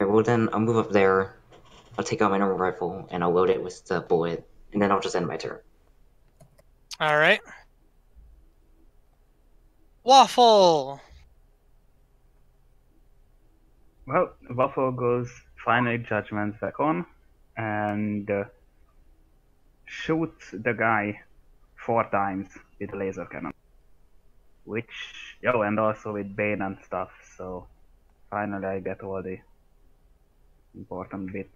Okay, well then I'll move up there. I'll take out my normal rifle and I'll load it with the bullet, and then I'll just end my turn. Alright. Waffle! Well, Waffle goes final judgment back on and uh, shoots the guy four times with a laser cannon. Which, yo, and also with Bane and stuff, so finally I get all the important bit.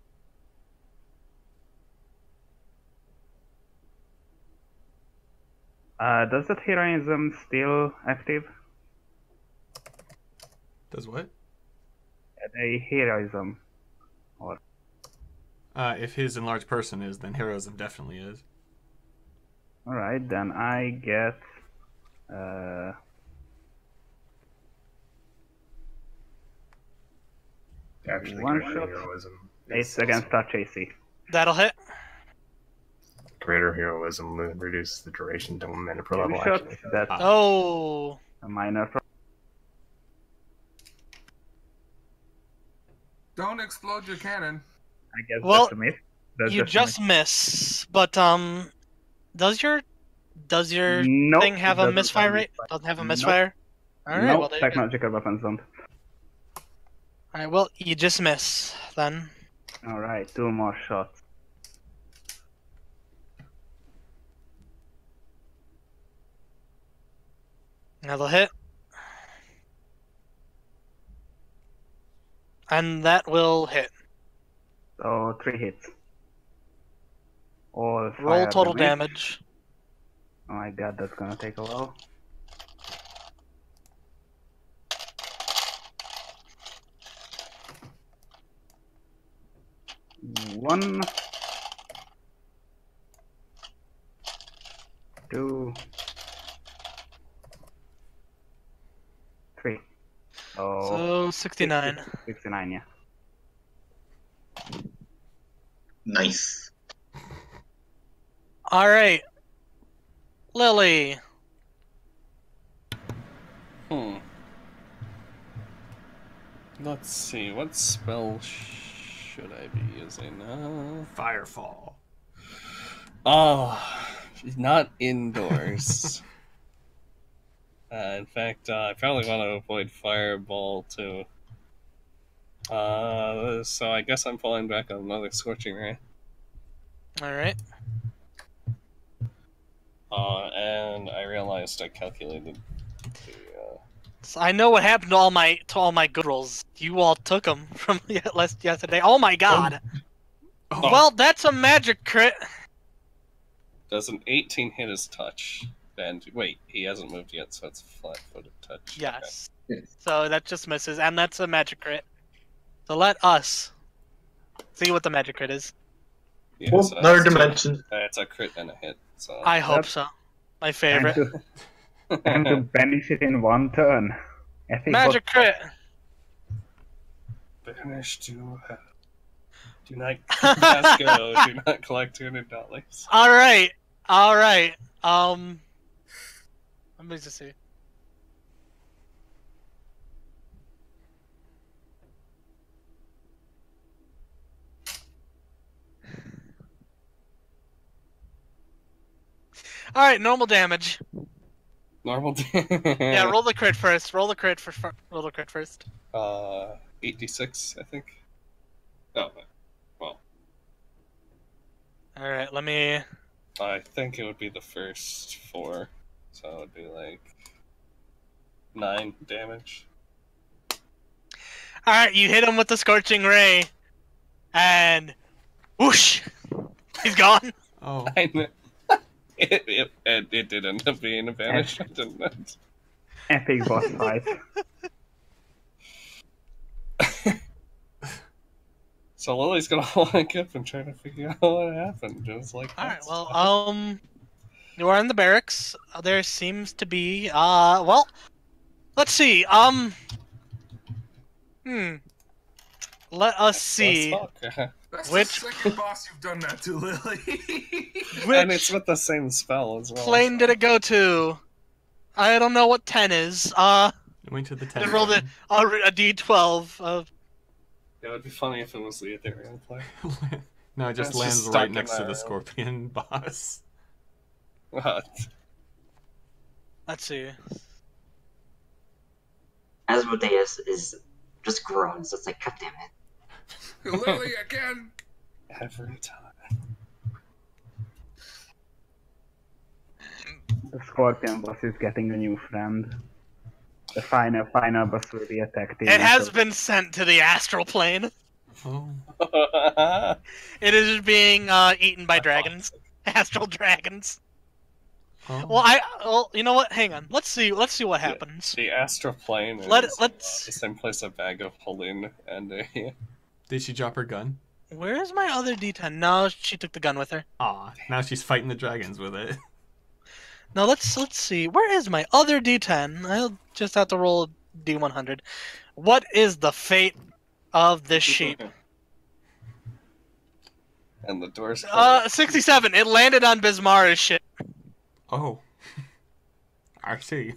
Uh, does that heroism still active? Does what? A heroism. Uh, if his enlarged person is, then heroism definitely is. Alright, then I get uh, Actually, One one shot. heroism. It's against touch AC. That'll hit. Greater heroism reduces the duration to one minute per level. shots. Actually. That's Oh. a minor. Pro- Don't explode your cannon. I guess Well, that's a miss. That's you a just miss, but um, does your does your Nope, thing have a misfire rate? misfire. Doesn't have a Nope. misfire. All right. nope, Well, there you go. technological weapons don't. All right. Well, you just miss then. All right, two more shots. That'll hit. And that will hit. So three hits. All Roll total damage. Oh my god, that's gonna take a while. One, two, three. Oh, So 69. 69, yeah. Nice. All right. Lily. Hmm. Let's see, what spell should I be using? Uh... Firefall. Oh, not indoors. uh, in fact, uh, I probably want to avoid fireball too. Uh, so I guess I'm falling back on another scorching ray. All right. Uh, and I realized I calculated the. Uh... So I know what happened to all my to all my good rolls. You all took them from ye- last yesterday. Oh my god. Oh. Well, that's a magic crit. Does an 18 hit his touch? And wait, he hasn't moved yet, so it's a flat-footed touch. Yes. So that just misses, and that's a magic crit. So let us see what the magic crit is. Yeah, Well, so another that's- dimension. That's a crit and a hit. So I hope Yep. so. My And favorite. to, and to banish it in one turn. I think Magic crit. Banish to. uh, Do not cast go. Do not collect two hundred dollars. All right. All right. Um. Me just see. All right, normal damage. Normal. Yeah, roll the crit first. Roll the crit for roll the crit first. Uh, eight d six, I think. Oh, well, All right, let me. I think it would be the first four, so it would be like nine damage. All right, you hit him with the scorching ray, and whoosh, he's gone. Oh. I know. It, it, it, it did end up being a banish, didn't it? epic boss fight. So Lily's gonna walk up and try to figure out what happened, just like All right, well, um, you are in the barracks. Uh, There seems to be, uh, well, let's see. Um, hmm. Let us see. Let's. That's Which- the second boss you've done that to, Lily. and it's with the same spell as well. plane did it go to? I don't know what ten is. Uh, It went to the I ten. rolled it a, a d12 of. It would be funny if it was the ethereal plane. no, it just It's lands just right in next to the scorpion boss. What? Let's see. Asmodeus is just groans. It's like, God damn it. Lily again. Every time. The scorpion boss is getting a new friend. The final final boss will be attacked. It has been sent to the astral plane. Oh. It is being uh, eaten by dragons, astral dragons. Oh. Well, I well, you know what? Hang on. Let's see. Let's see what happens. The astral plane Let- uh, let's- the same place a bag of holding and a Did she drop her gun? Where is my other D10? No, she took the gun with her. Aw, now she's fighting the dragons with it. Now let's let's see. Where is my other D10? I'll just have to roll D100. What is the fate of this sheep? And the doors close. Uh, 67. It landed on Bismarck's ship. Oh. I see.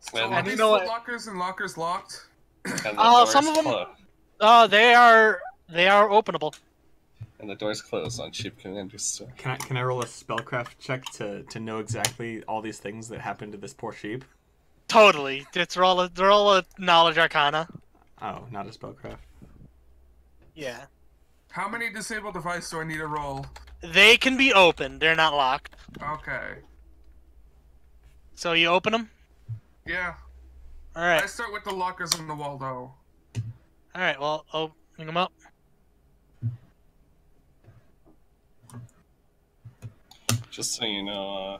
So And- are you these know what? lockers and lockers locked? and the Uh, some of them- close. Uh, they are they are openable. And the doors close on Ship Commander's store. Can I can I roll a spellcraft check to to know exactly all these things that happened to this poor sheep? Totally. It's roll a roll a knowledge arcana. Oh, not a spellcraft. Yeah. How many disabled device do I need to roll? They can be opened. They're not locked. Okay. So you open them. Yeah. All I start with the lockers in the wall, though. All right. Well, open them up. Just so you know, uh,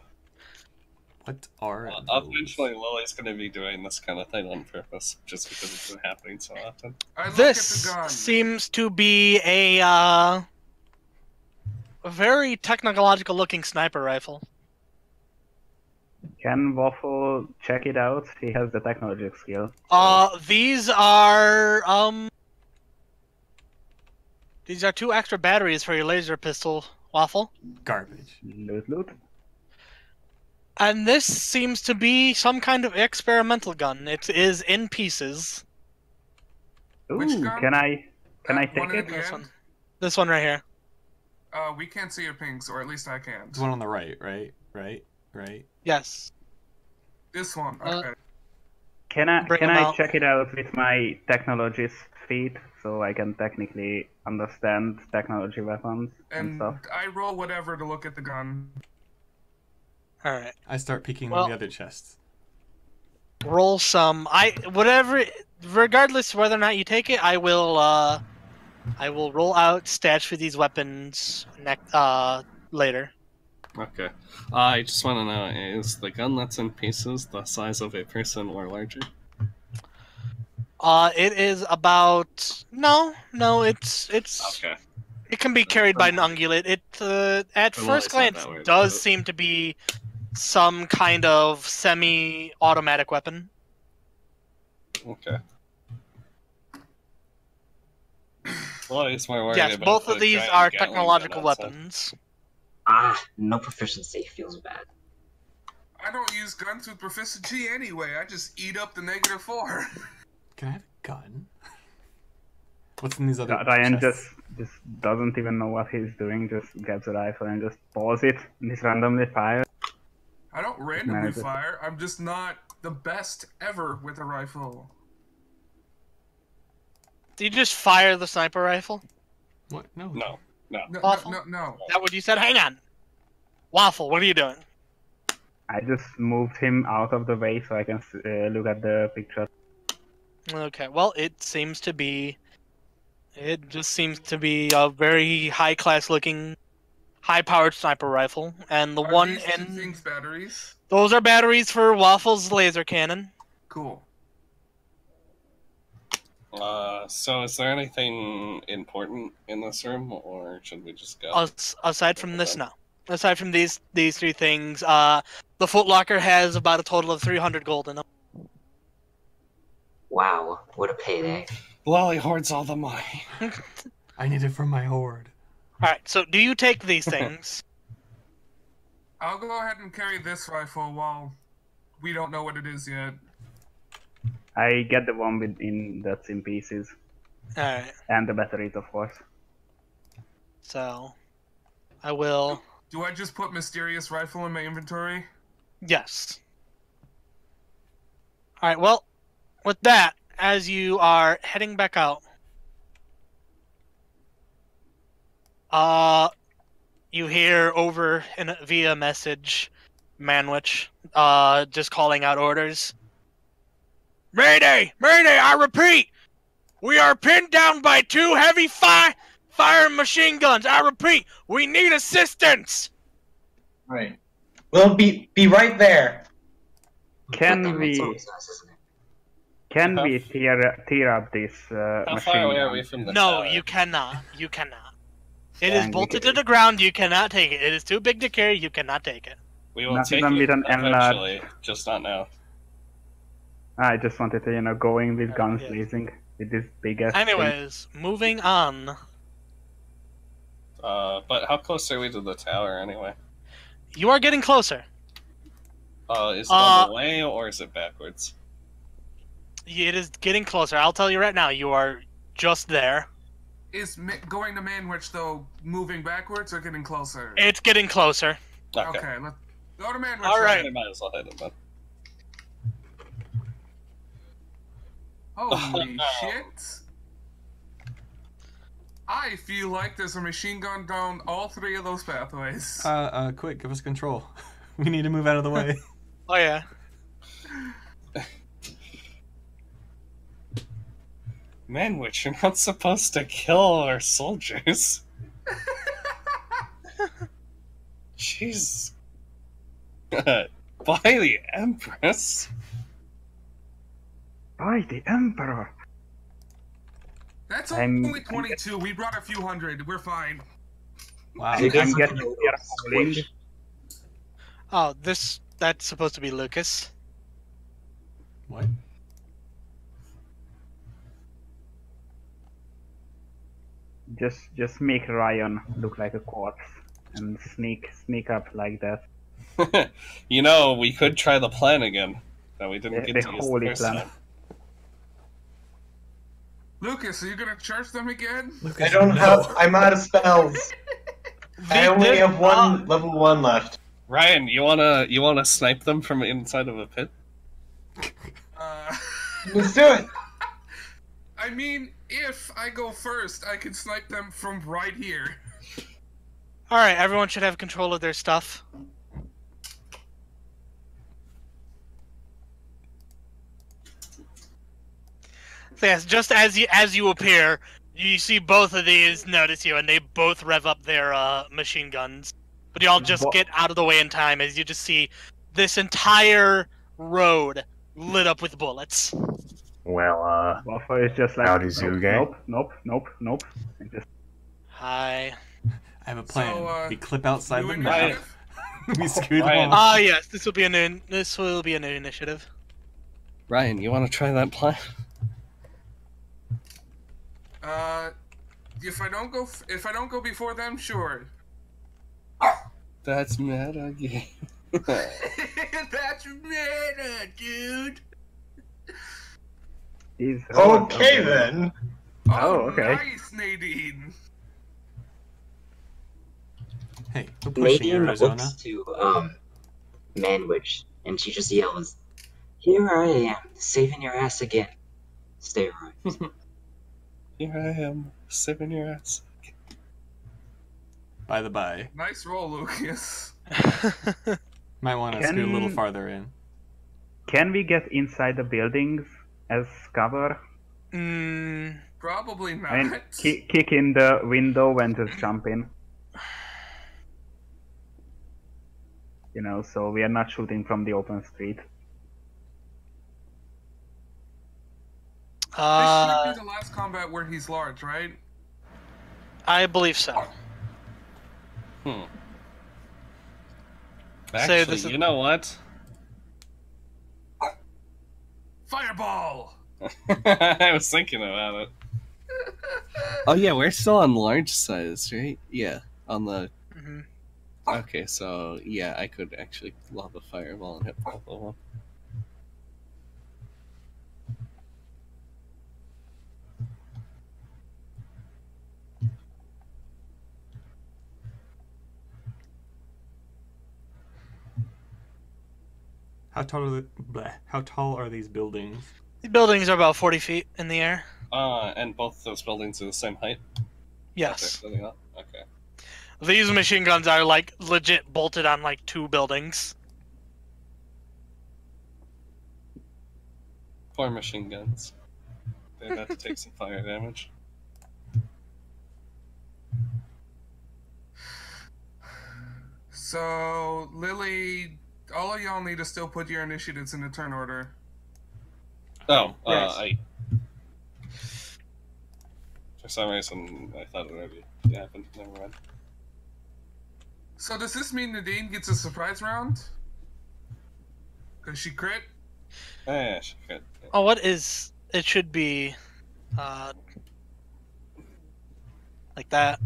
What are those? eventually Lily's going to be doing this kind of thing on purpose, just because it's been happening so often. This at the gun. seems to be a uh, a very technological looking sniper rifle. Can Waffle check it out? He has the technology skill. Uh, these are um, these are two extra batteries for your laser pistol, Waffle. Garbage. Loot, loot. And this seems to be some kind of experimental gun. It is in pieces. Which Ooh, gun? can I can I take one it? This one. This one right here. Uh, we can't see your pinks, or at least I can't. The one on the right, right, right, right. Yes. This one. Uh, Okay. Can I Bring can 'em I out. check it out with my technologist feat so I can technically understand technology weapons and, and stuff? I roll whatever to look at the gun. All right. I start peeking Well- in the other chests. Roll some. I whatever. Regardless whether or not you take it, I will. uh I will roll out stats for these weapons next uh later. Okay. Uh, I just want to know is the gun that's in pieces the size of a person or larger? Uh, it is about no, no. It's it's Okay. it can be carried by an ungulate. It uh, at Well, first glance that does seem to be some kind of semi-automatic weapon. Okay. Well, he's more worried yes, about both of these are technological weapons. Ah, no proficiency feels bad. I don't use guns with proficiency anyway. I just eat up the negative four. Can I have a gun? What's in these other Ryan chests? just just doesn't even know what he's doing. Just grabs a rifle and just pulls it and just randomly fires. I don't randomly Manage fire. I'm just not the best ever with a rifle. Do you just fire the sniper rifle? What? No. No, no. No, Awful. no, no, no. Is that what you said? Hang on. Waffle, what are you doing? I just moved him out of the way so I can uh, look at the picture. Okay, well, it seems to be. It just seems to be a very high class looking, high powered sniper rifle. And the Are one these in. things batteries? Those are batteries for Waffle's laser cannon. Cool. Uh, so is there anything important in this room, or should we just go? As, aside from this, no. Aside from these these three things, uh, the Footlocker has about a total of 300 gold in it. Wow, what a payday. Lolly hoards all the money. I need it from my horde. Alright, so do you take these things? I'll go ahead and carry this rifle while we don't know what it is yet. I get the one with in that's in pieces Alright, and the batteries, of course. so I will. Do I just put mysterious rifle in my inventory? Yes. Alright, well, with that, as you are heading back out, uh, you hear over in via message, Manwich, uh, just calling out orders. Mayday! Mayday! I repeat, we are pinned down by two heavy fire fire machine guns. I repeat, we need assistance. Right. We'll be be right there. Can we it's always us, can we tear tear up this uh, How machine? far away are gun? we from the No, tower? you cannot. You cannot. It is bolted to the ground. You cannot take it. It is too big to carry. You cannot take it. We will Not take even it an enlarged- eventually, just not now. I just wanted to, you know, going with guns yeah. blazing. with this big ass. thing. Anyways, moving on. Uh, but how close are we to the tower anyway? You are getting closer. Uh, is it Uh, on the way or is it backwards? It is getting closer. I'll tell you right now. You are just there. Is ma- going to Manwich though moving backwards or getting closer? It's getting closer. Okay. Okay, let's go to Manwich. All right. I might as well hit him then. Holy shit! I feel like there's a machine gun down all three of those pathways. Uh, uh, quick, give us control. We need to move out of the way. Oh yeah. Manwich, you're not supposed to kill our soldiers. Jeez. By the Empress? By the Emperor. That's I'm- only 22. We brought a few hundred. We're fine. Wow. I'm getting we are falling. Oh, this that's supposed to be Lucas. What? Just just make Ryan look like a corpse and sneak sneak up like that. you know, we could try the plan again that we didn't The- get the to use holy the plan. time. Lucas, are you gonna charge them again? I don't have. I'm out of spells. I only have one level one left. Ryan, you wanna you wanna snipe them from inside of a pit? Uh, Let's do it. I mean, if I go first, I can snipe them from right here. All right, everyone should have control of their stuff. So yes, just as you as you appear, you see both of these notice you, and they both rev up their uh, machine guns. But y'all just Wha- get out of the way in time as you just see this entire road lit up with bullets. Well, uh, Waffle is just like Howdy, nope, Zoo Gang. Nope, nope, nope, nope. And just Hi. I have a plan. So, uh, we clip outside the map. initiative? we scoot Ryan. along. Ah, yes, this will be a new this will be a new initiative. Ryan, you wanna try that plan? Uh, if I don't go, f- if I don't go before them, sure. That's meta game. That's meta, dude. He's Okay then. Oh, okay. Nice, Nadine. Hey, we're Nadine Arizona. looks to um, Manwich, and she just yells, "Here I am, saving your ass again." Steroids. Here I am, saving your ass. Again. By the by, Nice roll, Lucas. might want to scoot a little farther in. Can we get inside the buildings as cover? mm, Probably not. I mean, ki- kick in the window and just jump in. You know, so we are not shooting from the open street. this uh, should be the last combat where he's large, right? I believe so. Hmm. Say Actually, this is- you know what? Fireball. I was thinking about it. Oh yeah, we're still on large size, right? Yeah, on the. Mhm. Okay, so yeah, I could actually lob a fireball and hit both of them. How tall are the, bleh, How tall are these buildings? The buildings are about forty feet in the air. Uh, and both those buildings are the same height. Yes. they're sitting on? Okay. These machine guns are like legit bolted on like two buildings. Poor machine guns. They'd have to take some fire damage. So Lily, all of y'all need to still put your initiatives in the turn order. Oh, uh, Yes. I. For some reason, I thought it already happened. Never mind. So does this mean Nadine gets a surprise round? Cause she crit. Ah, yeah, she could. Oh, what is? It should be. Uh, like that.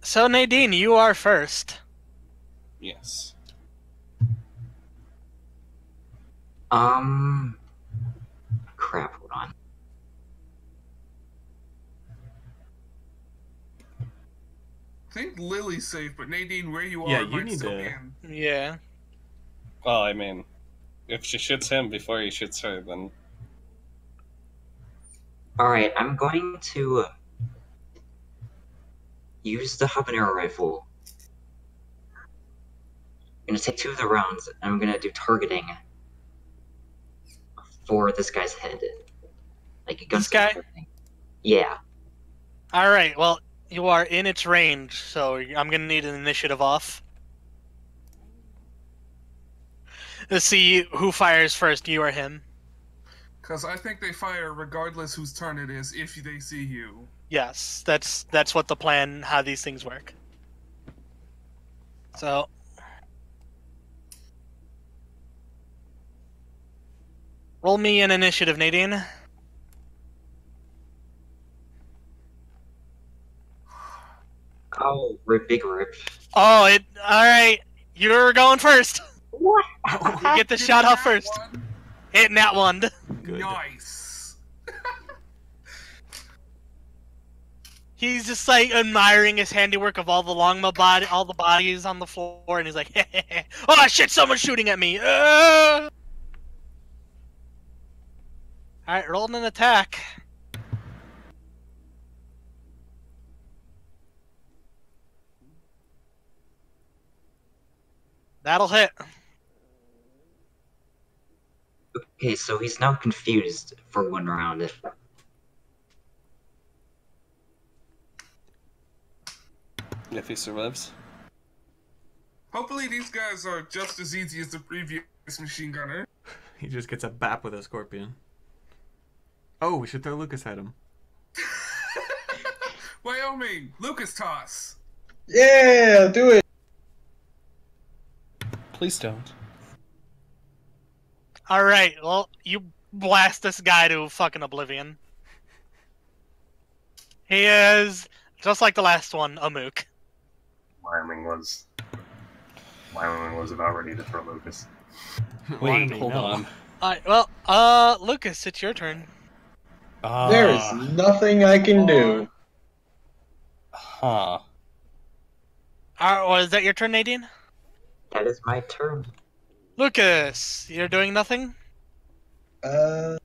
So Nadine, you are first. Yes. Um. Crap, hold on. I think Lily's safe, but Nadine, where you are, Yeah, you might need still to- be. Yeah. Well, I mean, if she shoots him before he shoots her, then Alright, I'm going to uh, use the habanero rifle. I'm gonna take two of the rounds, and I'm gonna do targeting for this guy's head. Like a gun. This guy? Yeah. All right. Well, you are in its range, so I'm gonna need an initiative off. Let's see who fires first, you or him. Because I think they fire regardless whose turn it is if they see you. Yes, that's that's what the plan. How these things work. So. Roll me an initiative, Nadine. Oh, rip, big rip. Oh, it. All right, you're going first. What? You get the shot off first. Hitting that one. Good. Nice. He's just like admiring his handiwork of all the long body, all the bodies on the floor, and he's like, "Oh shit! Someone's shooting at me!" Uh! All right, rolling an attack. That'll hit. Okay, so he's now confused for one round. if he survives, Hopefully these guys are just as easy as the previous machine gunner. He just gets a bap with a scorpion. Oh, we should throw Lucas at him. Wyoming, Lucas toss. Yeah, do it. please don't. All right, well, you blast this guy to fucking oblivion. He is just like the last one, a mook. Wyoming was. Wyoming was about ready to throw Lucas. Wait, Wyoming, hold no. on. All right, well, uh, Lucas, it's your turn. There is nothing I can do. Huh. All right, well, is that your turn, Nadine? That is my turn. Lucas, you're doing nothing. Uh,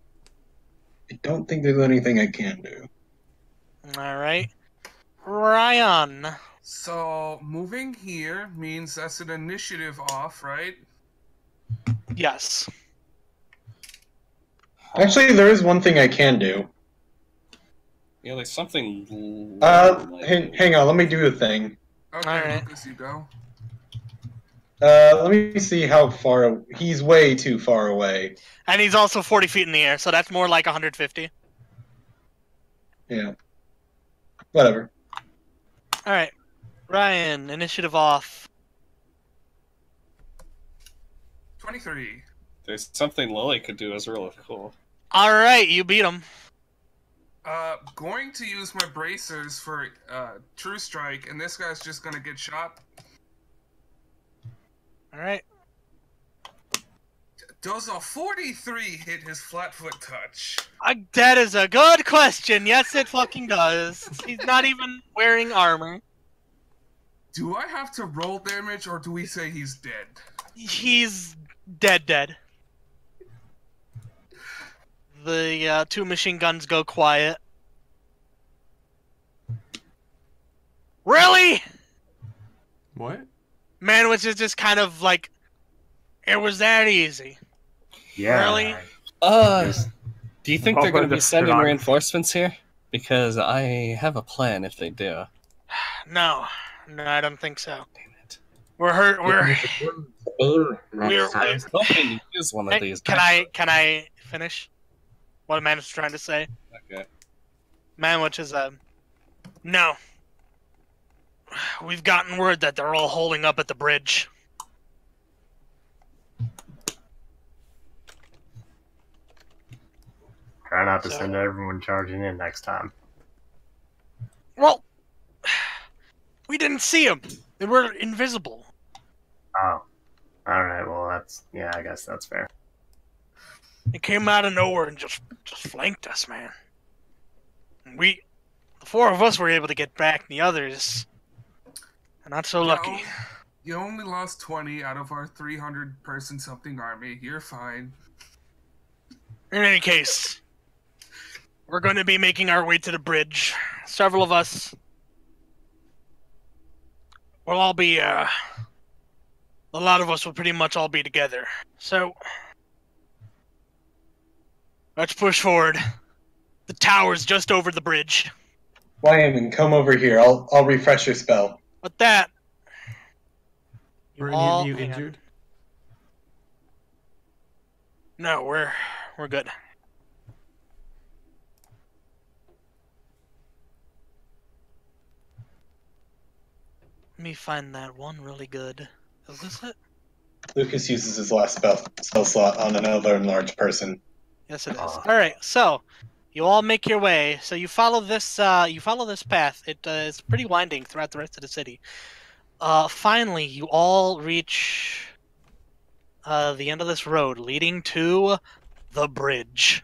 I don't think there's anything I can do. All right, Ryan. So moving here means that's an initiative off, right? Yes. Actually, there is one thing I can do. Yeah, like something. Uh, hang, hang on, let me do the thing. Okay, Alright. Lucas, you go. Uh, let me see how far. He's way too far away. And he's also 40 feet in the air, so that's more like 150. Yeah. Whatever. All right, Ryan, initiative off. Twenty-three. There's something Lily could do as really cool. All right, you beat him. Uh, going to use my bracers for uh true strike, and this guy's just gonna get shot. All right. Does a forty-three hit his flat-foot touch? Uh, that is a good question. Yes, it fucking does. He's not even wearing armor. Do I have to roll damage, or do we say he's dead? He's dead, dead. The uh, two machine guns go quiet. Really? What? Manwich is just kind of like, it was that easy. Yeah. Really? Uh, do you think What they're going to about be sending reinforcements here? Because I have a plan if they do. No, no, I don't think so. Damn it. We're hurt. We're. Aim next We're- I was hoping to use one of these. can I? Can I finish? What man was trying to say? Okay. Manwich is um, no. We've gotten word that they're all holding up at the bridge. Try not to So- send everyone charging in next time. Well, we didn't see them. They were invisible. Oh. Alright, well, that's. Yeah, I guess that's fair. It came out of nowhere and just just flanked us, man. And we, the four of us, were able to get back. The others, not so lucky. No, you only lost 20 out of our 300 person something army. You're fine. In any case, we're going to be making our way to the bridge. Several of us will all be, uh, a lot of us will pretty much all be together. So, let's push forward. The tower's just over the bridge. Wyman, come over here. I'll I'll refresh your spell. With that, Were any all- of you hang on. injured? no, we're we're good. Me find that one really good. Is this it? Lucas uses his last spell spell slot on another enlarged person. Yes, it is. Ah. All right, so you all make your way. So you follow this. Uh, you follow this path. It uh, is pretty winding throughout the rest of the city. Uh, finally, you all reach uh, the end of this road leading to the bridge.